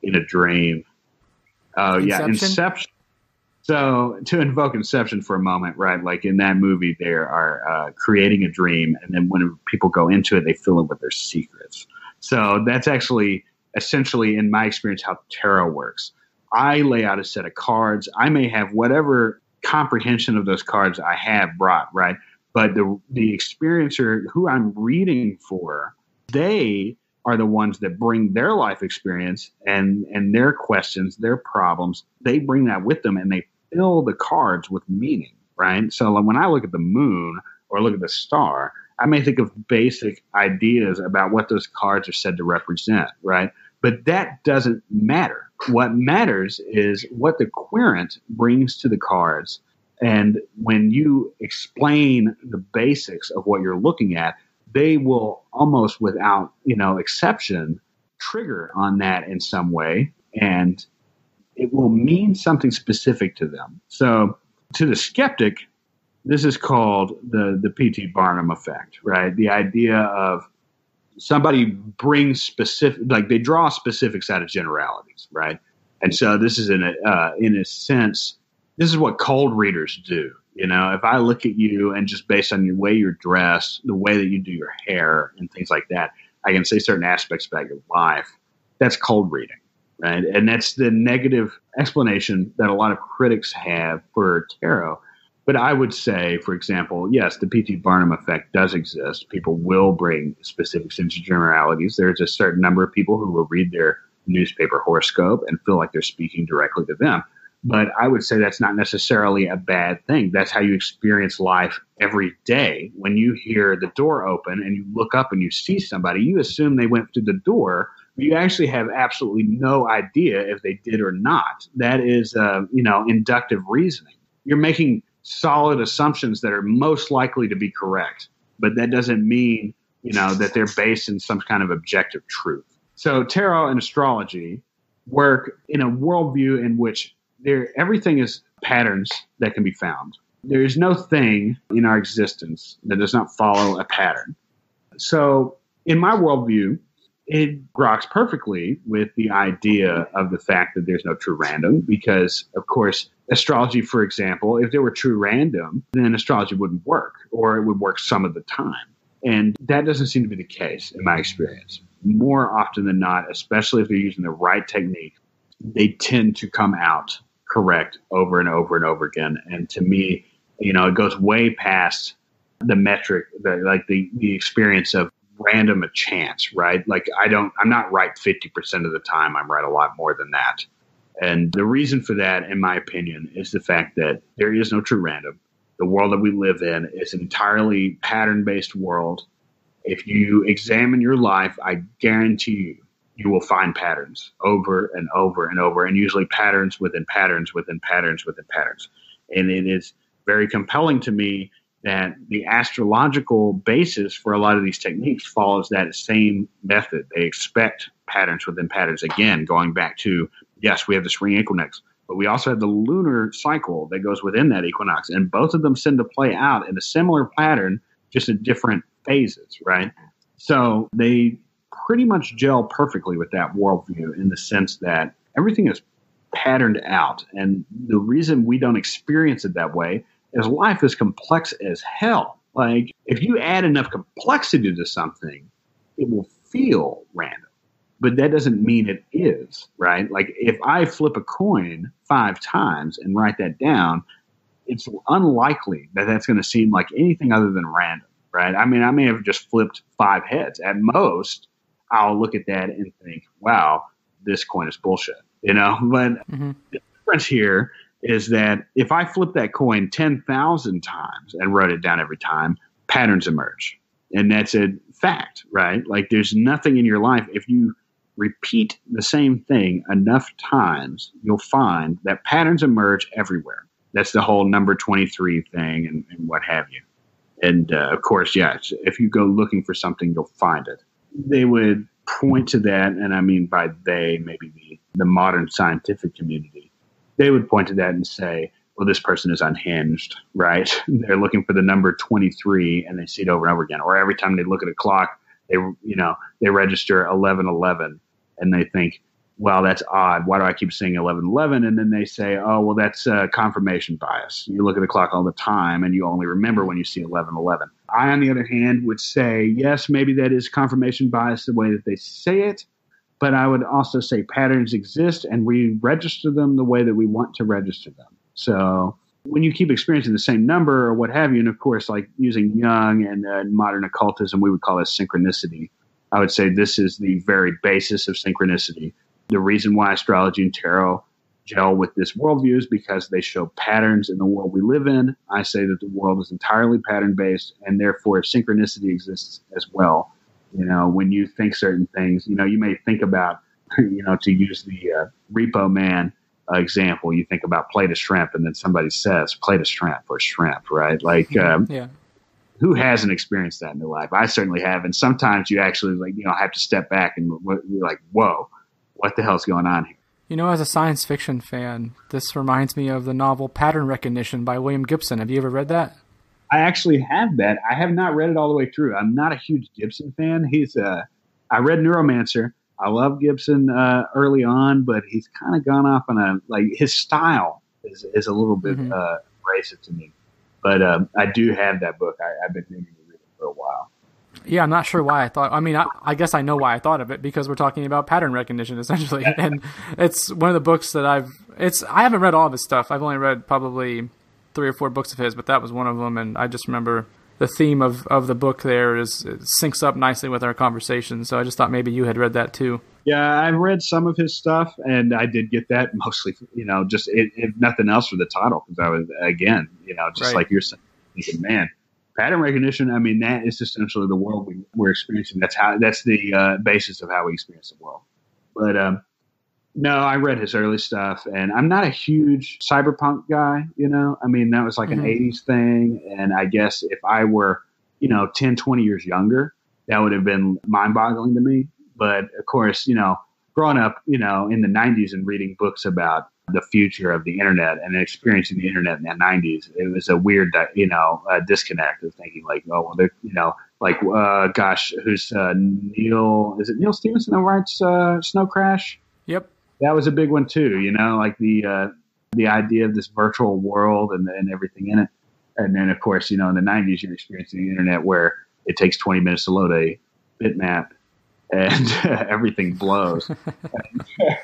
in a dream? Oh, yeah, Inception. So to invoke Inception for a moment, right? Like in that movie, they are uh, creating a dream, and then when people go into it, they fill it with their secrets. So that's actually essentially, in my experience, how tarot works. I lay out a set of cards. I may have whatever comprehension of those cards I have brought, right? But the the experiencer who I'm reading for, they are the ones that bring their life experience and and their questions, their problems. They bring that with them, and they fill the cards with meaning, right? So when I look at the moon or look at the star, I may think of basic ideas about what those cards are said to represent, right? But that doesn't matter. What matters is what the querent brings to the cards. And when you explain the basics of what you're looking at, they will almost without, you know, exception trigger on that in some way. And it will mean something specific to them. So, to the skeptic, this is called the the P.T. Barnum effect, right? The idea of somebody brings specific, like they draw specifics out of generalities, right? And so this is in a uh, in a sense, this is what cold readers do. You know, if I look at you and just based on the way you're dressed, the way that you do your hair, and things like that, I can say certain aspects about your life. That's cold reading right? And that's the negative explanation that a lot of critics have for tarot. But I would say, for example, yes, the P.T. Barnum effect does exist. People will bring specifics into generalities. There's a certain number of people who will read their newspaper horoscope and feel like they're speaking directly to them. But I would say that's not necessarily a bad thing. That's how you experience life every day. When you hear the door open and you look up and you see somebody, you assume they went through the door you actually have absolutely no idea if they did or not. That is, uh, you know, inductive reasoning. You're making solid assumptions that are most likely to be correct, but that doesn't mean, you know, that they're based in some kind of objective truth. So tarot and astrology work in a worldview in which there everything is patterns that can be found. There is no thing in our existence that does not follow a pattern. So in my worldview, it rocks perfectly with the idea of the fact that there's no true random because of course astrology for example if there were true random then astrology wouldn't work or it would work some of the time. And that doesn't seem to be the case in my experience. More often than not especially if they're using the right technique they tend to come out correct over and over and over again. And to me you know it goes way past the metric the, like the, the experience of random a chance, right? Like I don't, I'm not right 50% of the time. I'm right a lot more than that. And the reason for that, in my opinion, is the fact that there is no true random. The world that we live in is an entirely pattern based world. If you examine your life, I guarantee you, you will find patterns over and over and over, and usually patterns within patterns within patterns within patterns. And it is very compelling to me that the astrological basis for a lot of these techniques follows that same method. They expect patterns within patterns. Again, going back to yes, we have the spring equinox, but we also have the lunar cycle that goes within that equinox, and both of them seem to play out in a similar pattern, just in different phases, right? So they pretty much gel perfectly with that worldview in the sense that everything is patterned out, and the reason we don't experience it that way is life is complex as hell. Like, if you add enough complexity to something, it will feel random. But that doesn't mean it is, right? Like, if I flip a coin five times and write that down, it's unlikely that that's going to seem like anything other than random, right? I mean, I may have just flipped five heads. At most, I'll look at that and think, wow, this coin is bullshit. You know, but mm-hmm. the difference here is that if I flip that coin 10,000 times and wrote it down every time, patterns emerge. And that's a fact, right? Like there's nothing in your life. If you repeat the same thing enough times, you'll find that patterns emerge everywhere. That's the whole number 23 thing and, and what have you. And uh, of course, yes, if you go looking for something, you'll find it. They would point to that, and I mean by they, maybe the, the modern scientific community, they would point to that and say, well, this person is unhinged, right? They're looking for the number 23 and they see it over and over again. Or every time they look at a clock, they, you know, they register 1111 and they think, well, that's odd. Why do I keep saying 1111? And then they say, oh, well, that's uh, confirmation bias. You look at the clock all the time and you only remember when you see 1111. I, on the other hand, would say, yes, maybe that is confirmation bias the way that they say it. But I would also say patterns exist and we register them the way that we want to register them. So when you keep experiencing the same number or what have you, and of course, like using Jung and uh, modern occultism, we would call this synchronicity. I would say this is the very basis of synchronicity. The reason why astrology and tarot gel with this worldview is because they show patterns in the world we live in. I say that the world is entirely pattern based, and therefore synchronicity exists as well. You know, when you think certain things, you know, you may think about, you know, to use the uh, repo man uh, example, you think about plate of shrimp, and then somebody says plate of shrimp or shrimp, right? Like, mm-hmm. um, yeah. Who hasn't experienced that in their life? I certainly have, and sometimes you actually like you know have to step back and you're like, "Whoa, what the hell's going on here?" You know, as a science fiction fan, this reminds me of the novel Pattern Recognition by William Gibson. Have you ever read that? I actually have that. I have not read it all the way through. I'm not a huge Gibson fan. He's uh, I read Neuromancer. I love Gibson uh, early on, but he's kind of gone off on a like his style is, is a little bit mm-hmm. uh, abrasive to me. But um, I do have that book. I, have been meaning to read it for a while. Yeah, I'm not sure why I thought. I mean, I, I, guess I know why I thought of it because we're talking about pattern recognition essentially, and it's one of the books that I've. It's I haven't read all of his stuff. I've only read probably three or four books of his, but that was one of them, and I just remember the theme of, of the book there is syncs up nicely with our conversation. So I just thought maybe you had read that too. Yeah, I've read some of his stuff, and I did get that mostly, you know, just if nothing else for the title, because I was again, you know, just right. like you're saying, thinking, man, pattern recognition. I mean, that is essentially the world we, we're experiencing. That's how that's the uh, basis of how we experience the world. But um, no, I read his early stuff, and I'm not a huge cyberpunk guy. You know, I mean, that was like mm-hmm. an 80s thing. And I guess if I were, you know, 10, 20 years younger, that would have been mind boggling to me. But of course, you know, growing up, you know, in the 90s and reading books about the future of the internet and experiencing the internet in the 90s, it was a weird, you know, uh, disconnect of thinking like, oh, well, they're, you know, like, uh, gosh, who's uh, Neal? Is it Neal Stephenson who writes uh, Snow Crash? Yep that was a big one too. You know, like the uh, the idea of this virtual world and, and everything in it. And then, of course, you know, in the '90s, you're experiencing the internet where it takes 20 minutes to load a bitmap, and everything blows. yeah,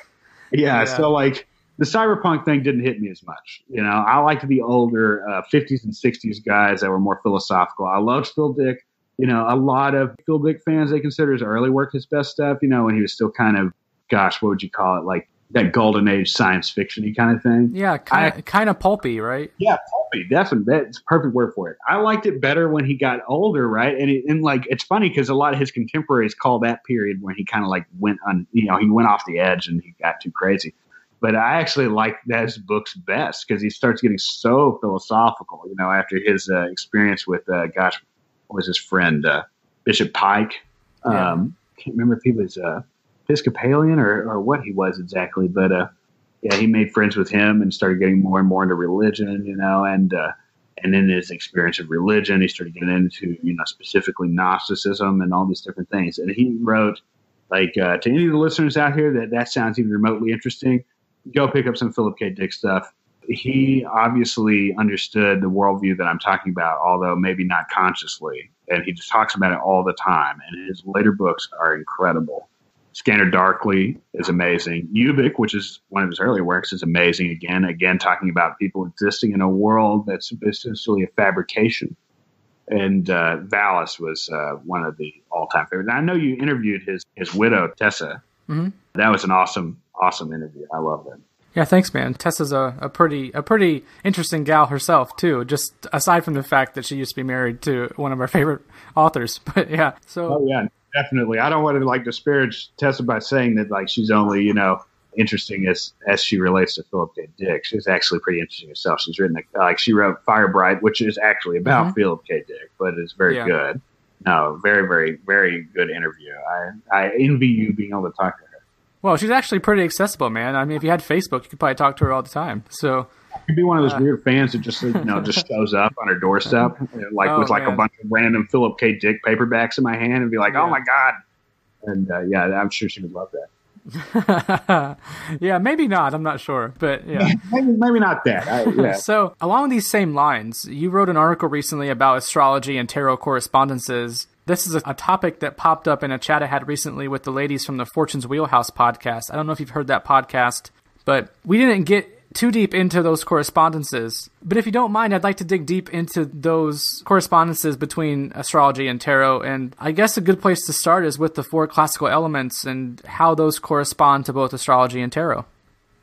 yeah, so like the cyberpunk thing didn't hit me as much. You know, I liked the older uh, 50s and 60s guys that were more philosophical. I loved Phil Dick. You know, a lot of Phil Dick fans they consider his early work his best stuff. You know, when he was still kind of gosh, what would you call it? Like that golden age science fictiony kind of thing. Yeah, kind of, kind of pulpy, right? Yeah, pulpy. Definitely, that's a perfect word for it. I liked it better when he got older, right? And it, and like it's funny because a lot of his contemporaries call that period when he kind of like went on, you know, he went off the edge and he got too crazy. But I actually like those books best because he starts getting so philosophical, you know, after his uh, experience with, uh, gosh, what was his friend uh, Bishop Pike? Yeah. Um, can't remember if he was. Uh, Episcopalian or, or what he was exactly, but uh, yeah, he made friends with him and started getting more and more into religion, you know, and uh, and in his experience of religion, he started getting into you know specifically Gnosticism and all these different things. And he wrote like uh, to any of the listeners out here that that sounds even remotely interesting, go pick up some Philip K. Dick stuff. He obviously understood the worldview that I'm talking about, although maybe not consciously. And he just talks about it all the time. And his later books are incredible. Scanner Darkly is amazing. Ubik, which is one of his earlier works, is amazing. Again, again, talking about people existing in a world that's essentially a fabrication. And uh, Valis was uh, one of the all-time favorites. I know you interviewed his his widow Tessa, mm-hmm. that was an awesome, awesome interview. I love that. Yeah, thanks, man. Tessa's a, a pretty a pretty interesting gal herself too. Just aside from the fact that she used to be married to one of our favorite authors, but yeah. So oh yeah, definitely. I don't want to like disparage Tessa by saying that like she's only you know interesting as as she relates to Philip K. Dick. She's actually pretty interesting herself. She's written like she wrote Firebright, which is actually about mm-hmm. Philip K. Dick, but it's very yeah. good. No, very very very good interview. I I envy you being able to talk to her. Well, she's actually pretty accessible, man. I mean, if you had Facebook, you could probably talk to her all the time. So could be one of those uh, weird fans that just you know just shows up on her doorstep, like oh, with like man. a bunch of random Philip K. Dick paperbacks in my hand, and be like, "Oh my god!" And uh, yeah, I'm sure she would love that. yeah, maybe not. I'm not sure, but yeah, maybe, maybe not that. I, yeah. so, along these same lines, you wrote an article recently about astrology and tarot correspondences this is a, a, topic that popped up in a chat I had recently with the ladies from the Fortune's Wheelhouse podcast. I don't know if you've heard that podcast, but we didn't get too deep into those correspondences. But if you don't mind, I'd like to dig deep into those correspondences between astrology and tarot. And I guess a good place to start is with the four classical elements and how those correspond to both astrology and tarot.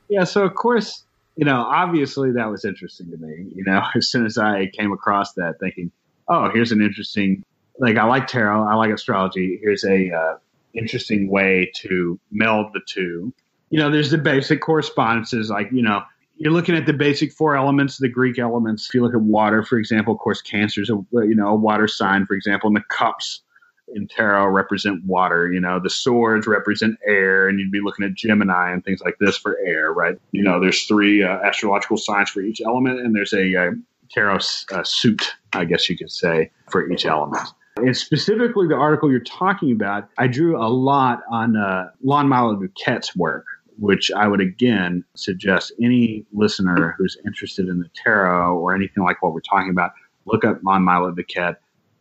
Yeah, so of course, you know, obviously that was interesting to me. You know, as soon as I came across that, thinking, oh, here's an interesting like I like tarot, I like astrology. Here's a uh, interesting way to meld the two. You know, there's the basic correspondences, like you know, you're looking at the basic four elements, the Greek elements. If you look at water, for example, of course, Cancer's a you know a water sign, for example, and the cups in tarot represent water. You know, the swords represent air, and you'd be looking at Gemini and things like this for air, right? You know, there's three uh, astrological signs for each element, and there's a uh, tarot uh, suit, I guess you could say, for each element. And specifically, the article you're talking about, I drew a lot on uh, Lon Milo DuQuette's work, which I would again suggest any listener who's interested in the tarot or anything like what we're talking about, look up Lon Milo DuQuette,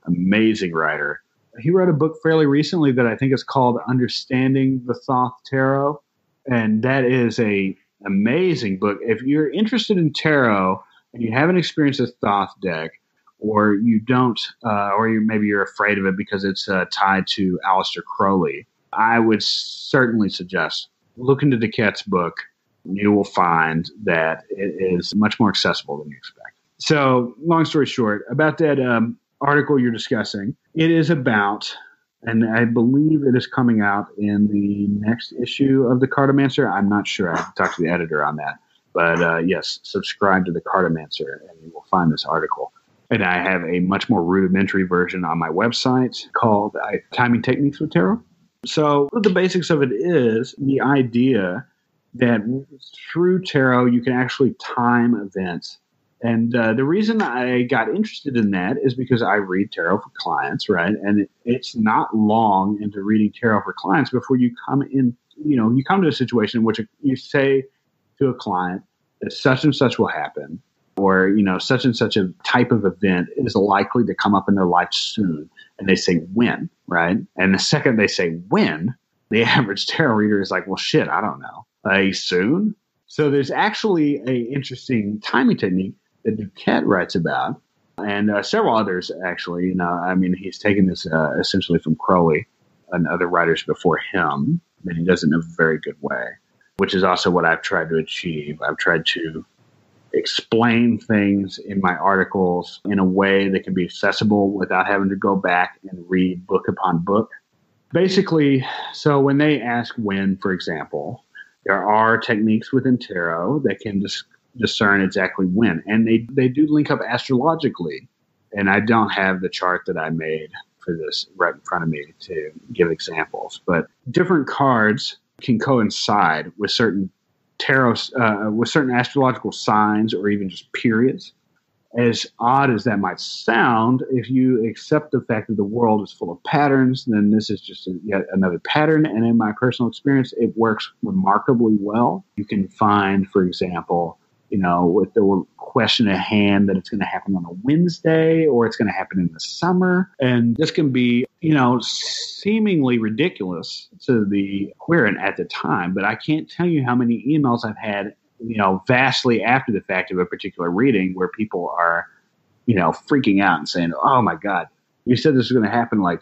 amazing writer. He wrote a book fairly recently that I think is called Understanding the Thoth Tarot, and that is a amazing book. If you're interested in tarot and you haven't experienced a Thoth deck, or you don't, uh, or you, maybe you're afraid of it because it's uh, tied to Aleister Crowley, I would certainly suggest look into DuQuette's book. You will find that it is much more accessible than you expect. So, long story short, about that um, article you're discussing, it is about, and I believe it is coming out in the next issue of the Cartomancer. I'm not sure. I have to talk to the editor on that. But uh, yes, subscribe to the Cartomancer and you will find this article. And I have a much more rudimentary version on my website called uh, Timing Techniques with Tarot. So, the basics of it is the idea that through tarot, you can actually time events. And uh, the reason I got interested in that is because I read tarot for clients, right? And it, it's not long into reading tarot for clients before you come in, you know, you come to a situation in which you say to a client that such and such will happen or you know such and such a type of event is likely to come up in their life soon. And they say when right? And the second they say when the average tarot reader is like well shit i don't know. A soon? So there's actually a interesting timing technique that DuQuette writes about and uh, several others actually. You know i mean he's taken this uh, essentially from crowley and other writers before him and he does it in a very good way which is also what i've tried to achieve. I've tried to explain things in my articles in a way that can be accessible without having to go back and read book upon book. Basically, so when they ask when, for example, there are techniques within tarot that can dis- discern exactly when, and they, they do link up astrologically. And I don't have the chart that I made for this right in front of me to give examples, but different cards can coincide with certain tarot uh, with certain astrological signs or even just periods. As odd as that might sound, if you accept the fact that the world is full of patterns, then this is just a, yet another pattern. And in my personal experience, it works remarkably well. You can find, for example, you know, with the question at hand that it's going to happen on a Wednesday or it's going to happen in the summer. And this can be, you know, seemingly ridiculous to the querent at the time, but I can't tell you how many emails I've had, you know, vastly after the fact of a particular reading where people are, you know, freaking out and saying, oh my God, you said this was going to happen like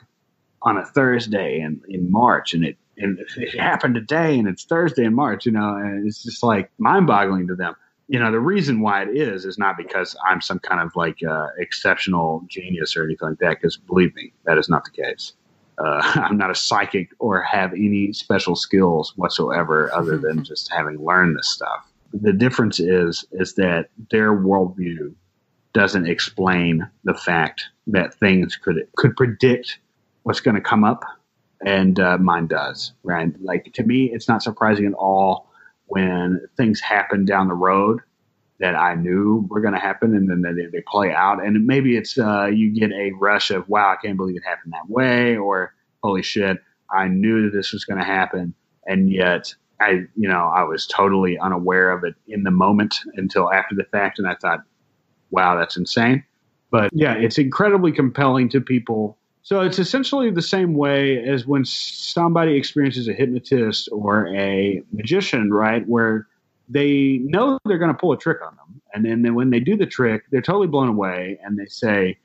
on a Thursday in, in March and it and it happened today and it's Thursday in March, you know, and it's just like mind boggling to them. You know, the reason why it is is not because I'm some kind of like uh, exceptional genius or anything like that, because believe me, that is not the case. Uh, I'm not a psychic or have any special skills whatsoever other than just having learned this stuff. The difference is is that their worldview doesn't explain the fact that things could could predict what's going to come up, and uh, mine does. Right? Like to me, it's not surprising at all when things happen down the road that I knew were going to happen, and then they, they play out. And maybe it's uh, you get a rush of wow, I can't believe it happened that way, or holy shit, I knew that this was going to happen, and yet I, you know, I was totally unaware of it in the moment until after the fact, and I thought, wow, that's insane. But yeah, it's incredibly compelling to people. So it's essentially the same way as when somebody experiences a hypnotist or a magician, right? Where they know they're going to pull a trick on them. And then, then when they do the trick, they're totally blown away and they say,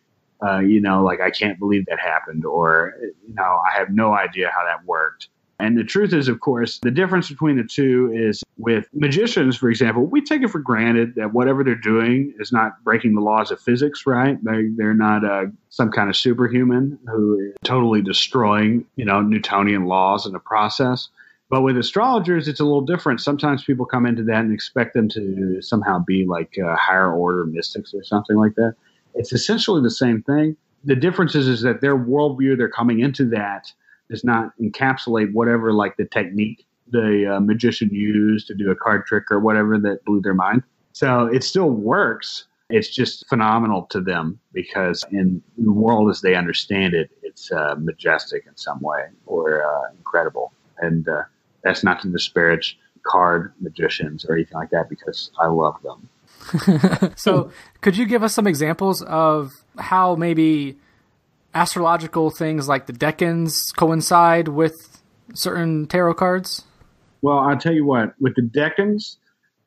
uh, you know, like, I can't believe that happened, or, you know, I have no idea how that worked. And the truth is, of course, the difference between the two is with magicians, for example, we take it for granted that whatever they're doing is not breaking the laws of physics, right? They, they're not uh, some kind of superhuman who is totally destroying, you know, Newtonian laws in the process. But with astrologers, it's a little different. Sometimes people come into that and expect them to somehow be like uh, higher order mystics or something like that. It's essentially the same thing. The difference is, is that their worldview, they're coming into that does not encapsulate whatever like the technique the uh, magician used to do a card trick or whatever that blew their mind. So it still works. It's just phenomenal to them because in the world as they understand it, it's uh, majestic in some way or uh, incredible. And uh, that's not to disparage card magicians or anything like that because I love them. so, could you give us some examples of how maybe astrological things like the decans coincide with certain tarot cards? Well, I'll tell you what, with the decans,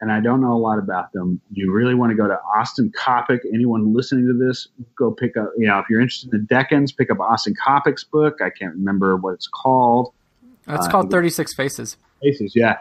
and I don't know a lot about them, you really want to go to Austin Coppock. Anyone listening to this, go pick up, you know, if you're interested in the decans, pick up Austin Coppock's book. I can't remember what it's called. It's uh, called 36 Faces. Faces, yeah.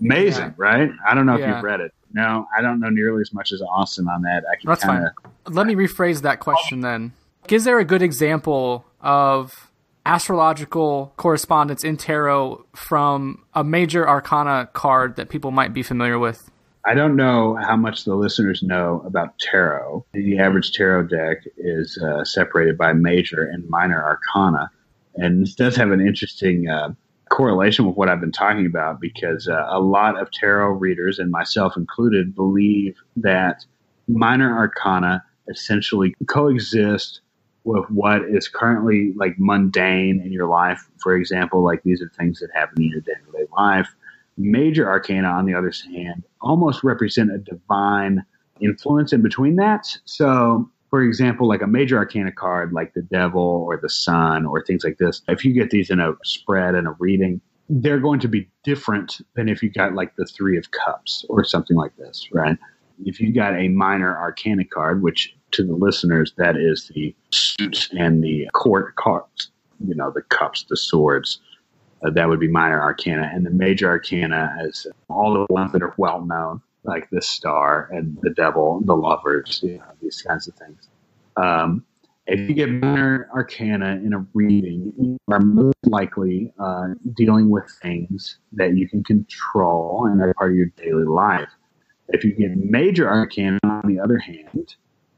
Amazing, yeah. right? I don't know yeah. if you've read it. No, I don't know nearly as much as Austin on that. I can That's kinda, fine. Let me rephrase that question then. Is there a good example of astrological correspondence in tarot from a major arcana card that people might be familiar with? I don't know how much the listeners know about tarot. The average tarot deck is uh, separated by major and minor arcana. And this does have an interesting uh, correlation with what I've been talking about because uh, a lot of tarot readers, and myself included, believe that minor arcana essentially coexist with what is currently like mundane in your life. For example, like these are things that happen in your day to day life. Major arcana, on the other hand, almost represent a divine influence in between that. So for example, like a major arcana card like the devil or the sun or things like this, if you get these in a spread and a reading, they're going to be different than if you got like the three of cups or something like this, right? If you got a minor arcana card, which to the listeners, that is the suits and the court cards, you know, the cups, the swords, uh, that would be minor arcana. And the major arcana is all the ones that are well known like the star and the devil, the lovers, you know, these kinds of things. Um, if you get minor arcana in a reading, you are most likely uh, dealing with things that you can control and are part of your daily life. If you get major arcana, on the other hand,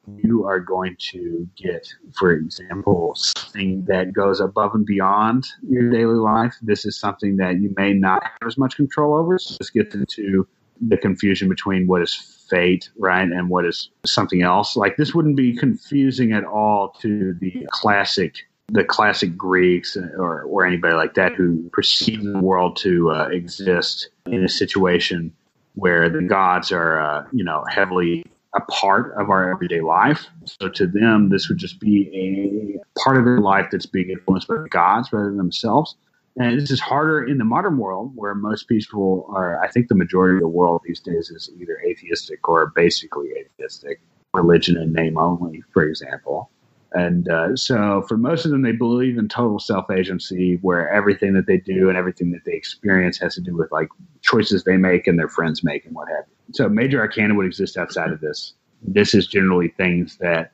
you are going to get, for example, something that goes above and beyond your daily life. This is something that you may not have as much control over. So this gets into the confusion between what is fate, right, and what is something else. Like this wouldn't be confusing at all to the classic, the classic Greeks or or anybody like that who perceived the world to uh, exist in a situation where the gods are, uh, you know, heavily a part of our everyday life. So to them, this would just be a part of their life that's being influenced by gods rather than themselves. And this is harder in the modern world where most people are, I think the majority of the world these days is either atheistic or basically atheistic, religion in name only, for example. And uh, so, for most of them, they believe in total self agency, where everything that they do and everything that they experience has to do with like choices they make and their friends make and what have you. So, major arcana would exist outside of this. This is generally things that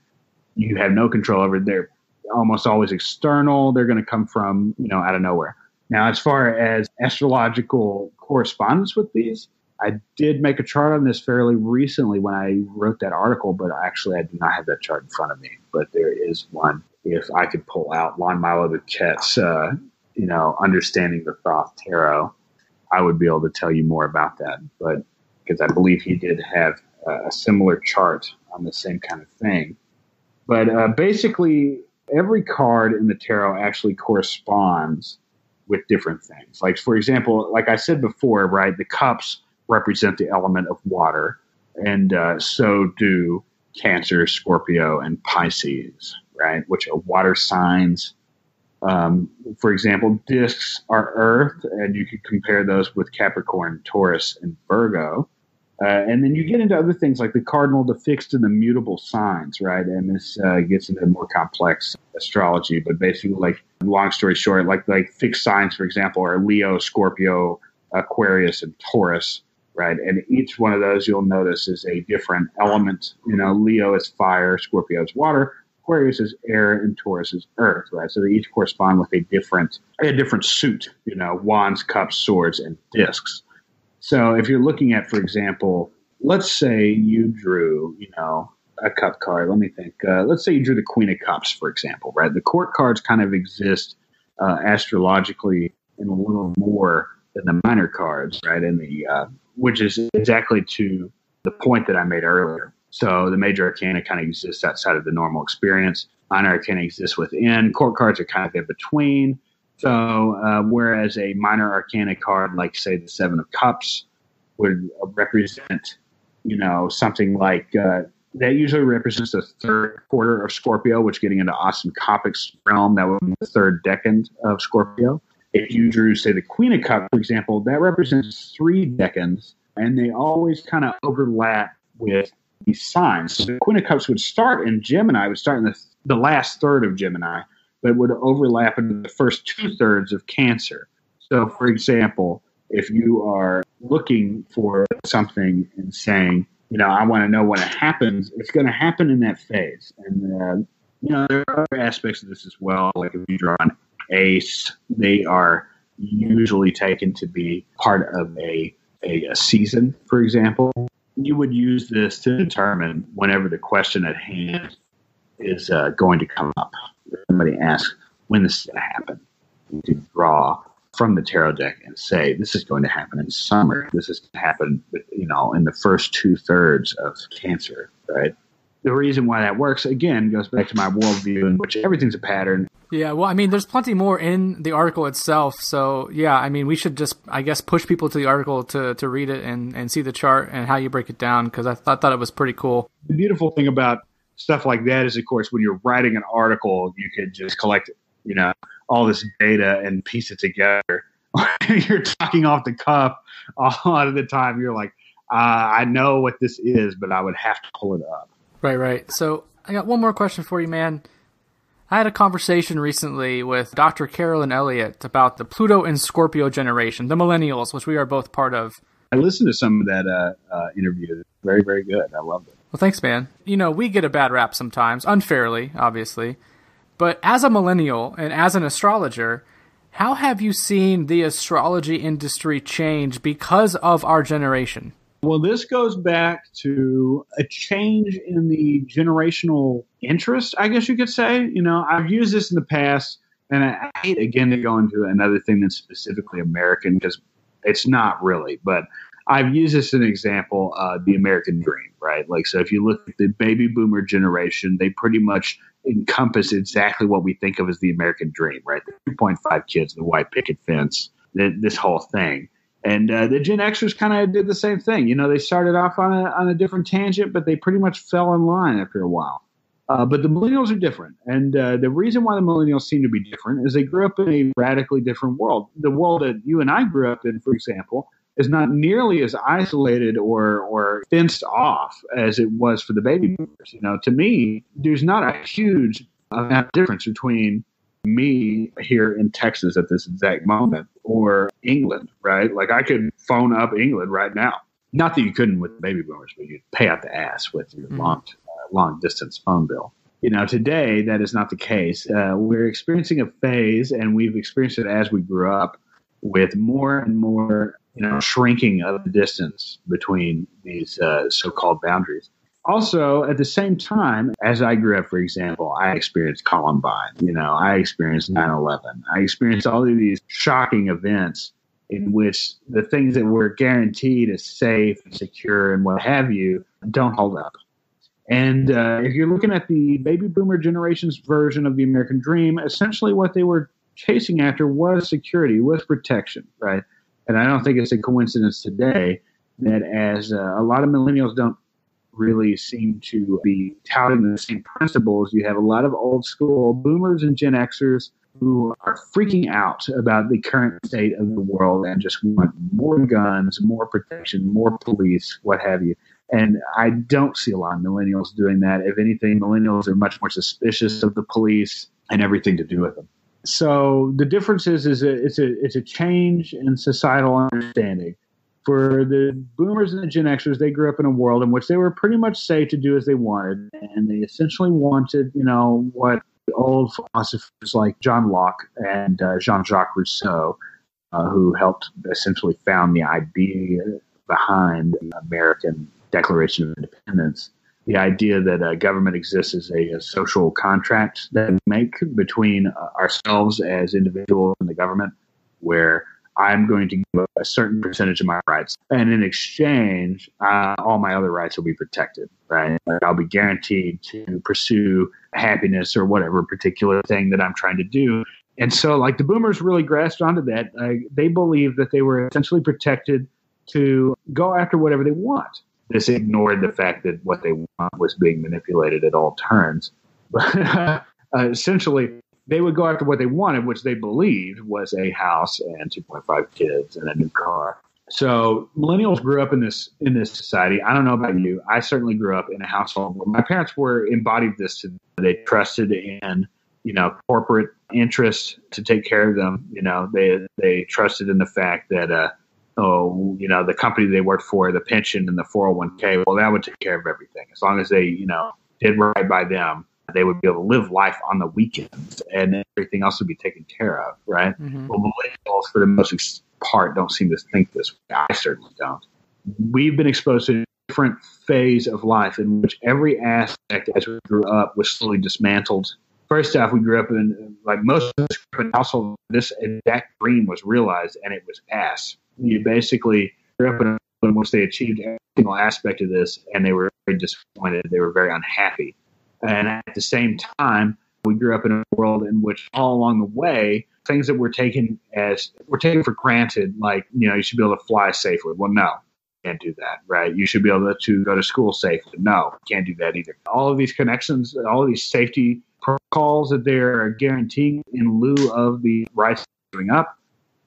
you have no control over. They're almost always external. They're going to come from you know out of nowhere. Now, as far as astrological correspondence with these, I did make a chart on this fairly recently when I wrote that article, but actually I do not have that chart in front of me. But there is one. If I could pull out Lon Milo DuQuette's, uh, you know, understanding the Thoth Tarot, I would be able to tell you more about that. But because I believe he did have a similar chart on the same kind of thing. But uh, basically, every card in the tarot actually corresponds with different things. Like, for example, like I said before, right, the cups represent the element of water, and uh, so do Cancer, Scorpio, and Pisces, right, which are water signs. Um, for example, discs are Earth, and you could compare those with Capricorn, Taurus, and Virgo. Uh, and then you get into other things like the cardinal, the fixed, and the mutable signs, right? And this uh, gets into more complex astrology. But basically, like long story short, like like fixed signs, for example, are Leo, Scorpio, Aquarius, and Taurus, right? And each one of those you'll notice is a different element. You know, Leo is fire, Scorpio is water, Aquarius is air, and Taurus is earth, right? So they each correspond with a different a different suit. You know, wands, cups, swords, and discs. So if you're looking at, for example, let's say you drew, you know, a cup card. Let me think. Uh, let's say you drew the Queen of Cups, for example, right? The court cards kind of exist uh, astrologically in a little more than the minor cards, right? And the uh, which is exactly to the point that I made earlier. So the major arcana kind of exists outside of the normal experience. Minor arcana exists within. Court cards are kind of in between. So uh, whereas a minor arcana card, like say the Seven of Cups, would represent, you know, something like uh, that usually represents the third quarter of Scorpio, which getting into Austin Coppock's realm, that would be the third decade of Scorpio. If you drew, say, the Queen of Cups, for example, that represents three decans, and they always kind of overlap with these signs. So the Queen of Cups would start in Gemini, would start in the, the last third of Gemini, but would overlap into the first two thirds of Cancer. So, for example, if you are looking for something and saying, you know, I want to know when it happens, it's going to happen in that phase. And, uh, you know, there are aspects of this as well. Like if you draw an ace, they are usually taken to be part of a, a, a season, for example. You would use this to determine whenever the question at hand is uh, going to come up. Somebody asks when this is going to happen. You can draw from the tarot deck and say this is going to happen in summer. This is going to happen, you know, in the first two thirds of Cancer, right? The reason why that works again goes back to my worldview, in which everything's a pattern. Yeah, well, I mean, there's plenty more in the article itself. So, yeah, I mean, we should just, I guess, push people to the article to, to read it and, and see the chart and how you break it down because I, th- I thought it was pretty cool. The beautiful thing about stuff like that is, of course, when you're writing an article, you could just collect, you know, all this data and piece it together. you're talking off the cuff a lot of the time. You're like, uh, I know what this is, but I would have to pull it up. Right, right. So I got one more question for you, man. I had a conversation recently with Dr. Carolyn Elliott about the Pluto and Scorpio generation, the millennials, which we are both part of. I listened to some of that uh, uh, interview. Very, very good. I loved it. Well, thanks, man. You know, we get a bad rap sometimes, unfairly, obviously. But as a millennial and as an astrologer, how have you seen the astrology industry change because of our generation? Well, this goes back to a change in the generational interest, I guess you could say. You know, I've used this in the past, and I hate again to go into another thing that's specifically American because it's not really, but I've used this as an example, uh, the American dream, right? Like, so if you look at the baby boomer generation, they pretty much encompass exactly what we think of as the American dream, right? The 2.5 kids, the white picket fence, the, this whole thing. And uh, the Gen Xers kind of did the same thing. You know, they started off on a, on a different tangent, but they pretty much fell in line after a while. Uh, but the millennials are different. And uh, the reason why the millennials seem to be different is they grew up in a radically different world. The world that you and I grew up in, for example, is not nearly as isolated or, or fenced off as it was for the baby boomers. You know, to me, there's not a huge amount of difference between me here in Texas at this exact moment or England, right? Like I could phone up England right now. Not that you couldn't with baby boomers, but you'd pay out the ass with your mm. long, uh, long distance phone bill. You know, today that is not the case. Uh, we're experiencing a phase, and we've experienced it as we grew up, with more and more, you know, shrinking of the distance between these uh, so-called boundaries. Also at the same time as i grew up for example i experienced columbine you know i experienced 9-11 i experienced all of these shocking events in which the things that were guaranteed as safe and secure and what have you don't hold up. And uh, if you're looking at the baby boomer generation's version of the american dream essentially what they were chasing after was security was protection right and i don't think it's a coincidence today that as uh, a lot of millennials don't really seem to be touting the same principles. You have a lot of old school boomers and Gen Xers who are freaking out about the current state of the world and just want more guns, more protection, more police, what have you. And I don't see a lot of millennials doing that. If anything, millennials are much more suspicious of the police and everything to do with them. So the difference is, is a, it's a it's a change in societal understanding for the boomers and the Gen Xers, they grew up in a world in which they were pretty much safe to do as they wanted, and they essentially wanted, you know, what old philosophers like John Locke and uh, Jean-Jacques Rousseau, uh, who helped essentially found the idea behind the American Declaration of Independence. The idea that a government exists as a, a social contract that we make between uh, ourselves as individuals and the government, where I'm going to give a certain percentage of my rights, and in exchange, uh, all my other rights will be protected. Right? Like I'll be guaranteed to pursue happiness or whatever particular thing that I'm trying to do. And so, like the boomers really grasped onto that. Uh, they believed that they were essentially protected to go after whatever they want. This ignored the fact that what they want was being manipulated at all turns. But uh, essentially, they would go after what they wanted, which they believed was a house and 2.5 kids and a new car. So millennials grew up in this in this society. I don't know about you. I certainly grew up in a household where my parents were embodied this. They trusted in you know corporate interests to take care of them. You know they they trusted in the fact that uh, oh you know the company they worked for, the pension and the 401k, well that would take care of everything as long as they you know did right by them they would be able to live life on the weekends and everything else would be taken care of, right? Mm-hmm. Well, millennials, for the most part, don't seem to think this way. I certainly don't. We've been exposed to a different phase of life in which every aspect as we grew up was slowly dismantled. First off, we grew up in, like most of us grew up in household, this exact dream was realized and it was ass. You basically grew up in in which they achieved every single aspect of this and they were very disappointed. They were very unhappy and at the same time, we grew up in a world in which all along the way, things that were taken as were taken for granted, like, you know, you should be able to fly safely. Well, no, can't do that, right? You should be able to go to school safely. No, can't do that either. All of these connections, all of these safety protocols that they're guaranteeing in lieu of the rights giving up,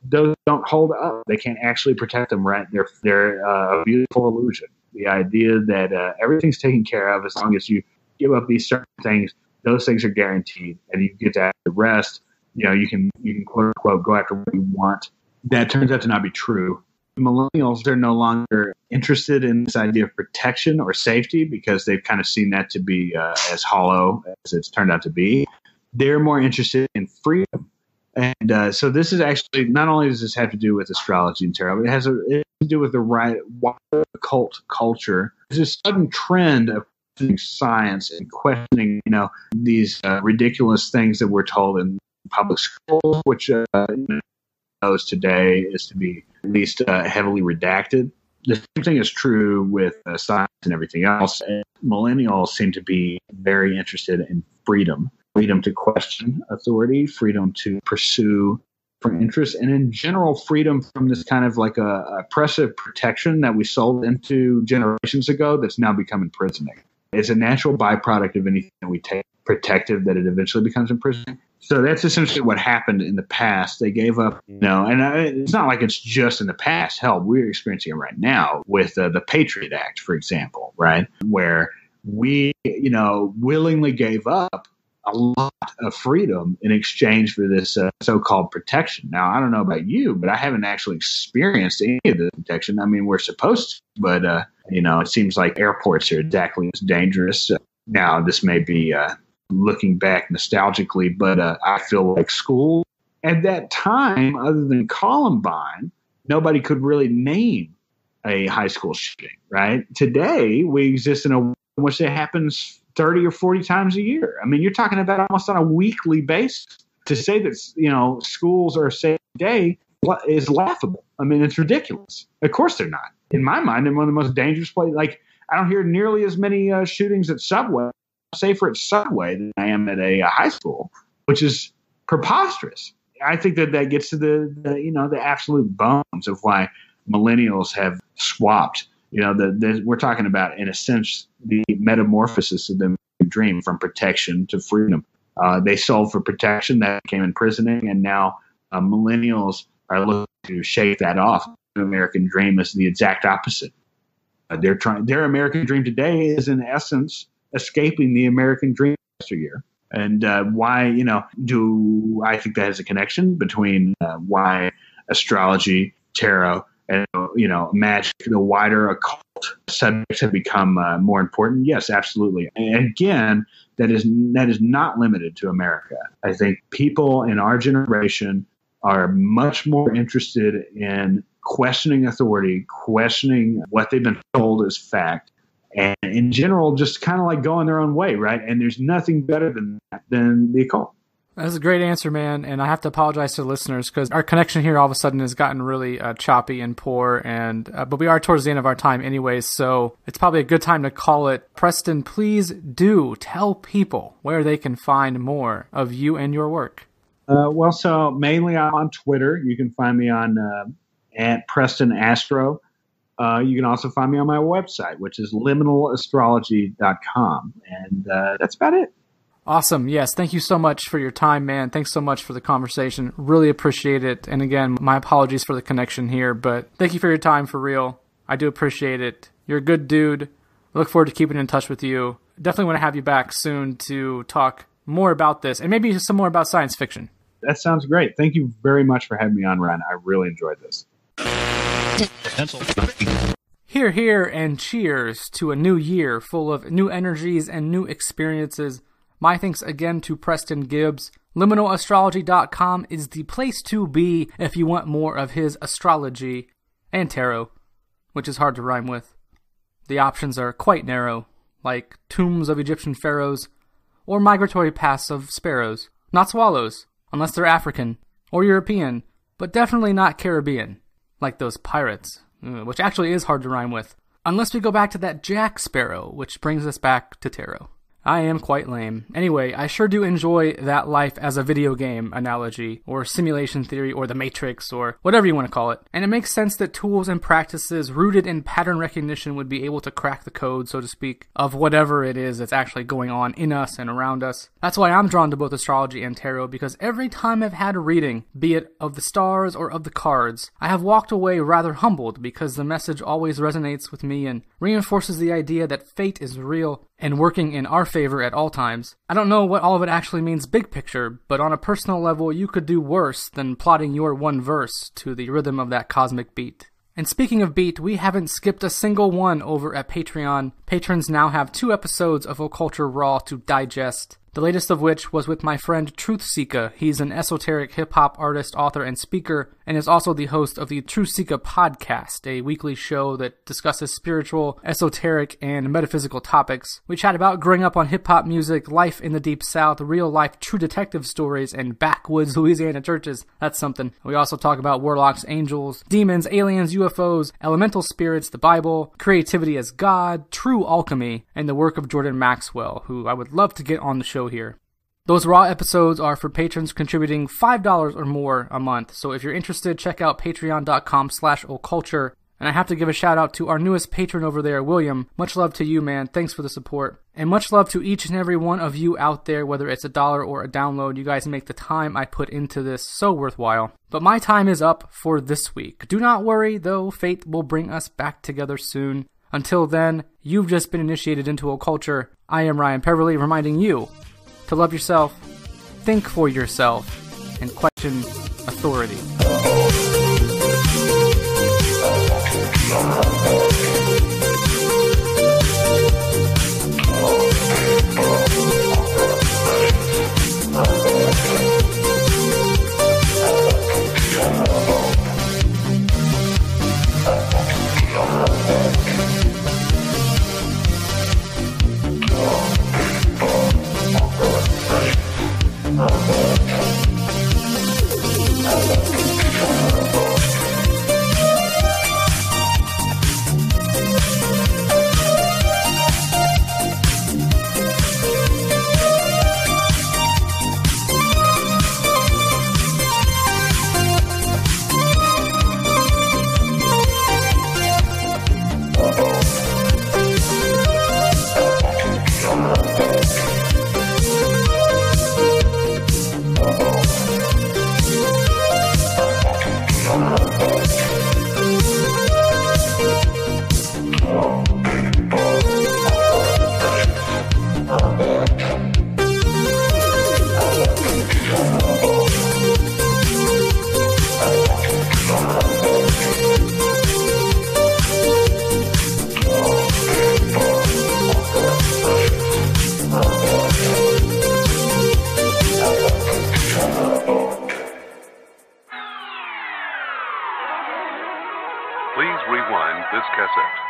those don't hold up. They can't actually protect them, right? They're, they're uh, a beautiful illusion. The idea that uh, everything's taken care of as long as you give up these certain things, those things are guaranteed, and you get to have the rest. You know, you can you can quote unquote go after what you want. That turns out to not be true. Millennials are no longer interested in this idea of protection or safety because they've kind of seen that to be uh, as hollow as it's turned out to be. They're more interested in freedom. And uh, so this is actually not only does this have to do with astrology and tarot, but it has, a, it has to do with the right cult culture. There's a sudden trend of science and questioning, you know, these uh, ridiculous things that we're told in public schools, which uh, knows today is to be at least uh, heavily redacted. The same thing is true with uh, science and everything else. And millennials seem to be very interested in freedom freedom to question authority, freedom to pursue for interests, and in general, freedom from this kind of like a oppressive protection that we sold into generations ago that's now become imprisoning. It's a natural byproduct of anything that we take protective that it eventually becomes imprisoning. So that's essentially what happened in the past. They gave up, you know, and it's not like it's just in the past. Hell, we're experiencing it right now with uh, the Patriot Act, for example, right? Where we, you know, willingly gave up a lot of freedom in exchange for this uh, so-called protection. Now, I don't know about you, but I haven't actually experienced any of the protection. I mean, we're supposed to, but uh, you know, it seems like airports are exactly as dangerous. now, this may be uh, looking back nostalgically, but uh, I feel like school at that time, other than Columbine, nobody could really name a high school shooting. Right today, we exist in a which it happens 30 or 40 times a year. I mean, you're talking about almost on a weekly basis. To say that, you know, schools are safe day is laughable. I mean, it's ridiculous. Of course they're not. In my mind, they're one of the most dangerous places. Like, I don't hear nearly as many uh, shootings at Subway, safer at Subway than I am at a, a, high school, which is preposterous. I think that that gets to the, the you know, the absolute bones of why millennials have swapped you know, the, the, we're talking about, in a sense, the metamorphosis of the dream from protection to freedom. Uh, they sold for protection, that became imprisoning, and now uh, millennials are looking to shake that off. The American dream is the exact opposite. Uh, they're trying. Their American dream today is, in essence, escaping the American dream year. And uh, why, you know, do I think that has a connection between uh, why astrology, tarot, and you know magic the wider occult subjects have become uh, more important. Yes absolutely. And again that is that is not limited to america. I think people in our generation are much more interested in questioning authority questioning what they've been told as fact and in general just kind of like going their own way right? And there's nothing better than that than the occult that's a great answer, man. And I have to apologize to the listeners because our connection here all of a sudden has gotten really uh, choppy and poor. And uh, but we are towards the end of our time, anyways. So it's probably a good time to call it. Preston, please do tell people where they can find more of you and your work. Uh, well, so mainly I'm on Twitter. You can find me on uh, at Preston Astro. Uh, you can also find me on my website, which is liminalastrology.com. And uh, that's about it. Awesome. Yes. Thank you so much for your time, man. Thanks so much for the conversation. Really appreciate it. And again, my apologies for the connection here, but thank you for your time for real. I do appreciate it. You're a good dude. I look forward to keeping in touch with you. Definitely want to have you back soon to talk more about this and maybe some more about science fiction. That sounds great. Thank you very much for having me on, Ryan. I really enjoyed this. Here, here, and cheers to a new year full of new energies and new experiences. My thanks again to Preston Gibbs. LiminalAstrology.com is the place to be if you want more of his astrology and tarot, which is hard to rhyme with. The options are quite narrow, like tombs of Egyptian pharaohs or migratory paths of sparrows. Not swallows, unless they're African or European, but definitely not Caribbean, like those pirates, uh, which actually is hard to rhyme with. Unless we go back to that Jack Sparrow, which brings us back to tarot. I am quite lame. Anyway, I sure do enjoy that life as a video game analogy, or simulation theory, or the Matrix, or whatever you want to call it. And it makes sense that tools and practices rooted in pattern recognition would be able to crack the code, so to speak, of whatever it is that's actually going on in us and around us. That's why I'm drawn to both astrology and tarot, because every time I've had a reading, be it of the stars or of the cards, I have walked away rather humbled because the message always resonates with me and reinforces the idea that fate is real and working in our favor at all times. I don't know what all of it actually means big picture, but on a personal level, you could do worse than plotting your one verse to the rhythm of that cosmic beat. And speaking of beat, we haven't skipped a single one over at Patreon. Patrons now have two episodes of Occulture Raw to digest. The latest of which was with my friend Truth Seeker. He's an esoteric hip hop artist, author, and speaker, and is also the host of the True Seeker podcast, a weekly show that discusses spiritual, esoteric, and metaphysical topics. We chat about growing up on hip hop music, life in the deep south, real life true detective stories, and backwoods Louisiana churches. That's something. We also talk about warlocks, angels, demons, aliens, UFOs, elemental spirits, the Bible, creativity as God, true alchemy, and the work of Jordan Maxwell, who I would love to get on the show here. Those raw episodes are for patrons contributing $5 or more a month. So if you're interested, check out patreon.com slash occulture. And I have to give a shout out to our newest patron over there, William. Much love to you, man. Thanks for the support. And much love to each and every one of you out there, whether it's a dollar or a download. You guys make the time I put into this so worthwhile. But my time is up for this week. Do not worry, though, fate will bring us back together soon. Until then, you've just been initiated into a Occulture. I am Ryan Peverly, reminding you to love yourself, think for yourself, and question authority. Please this cassette.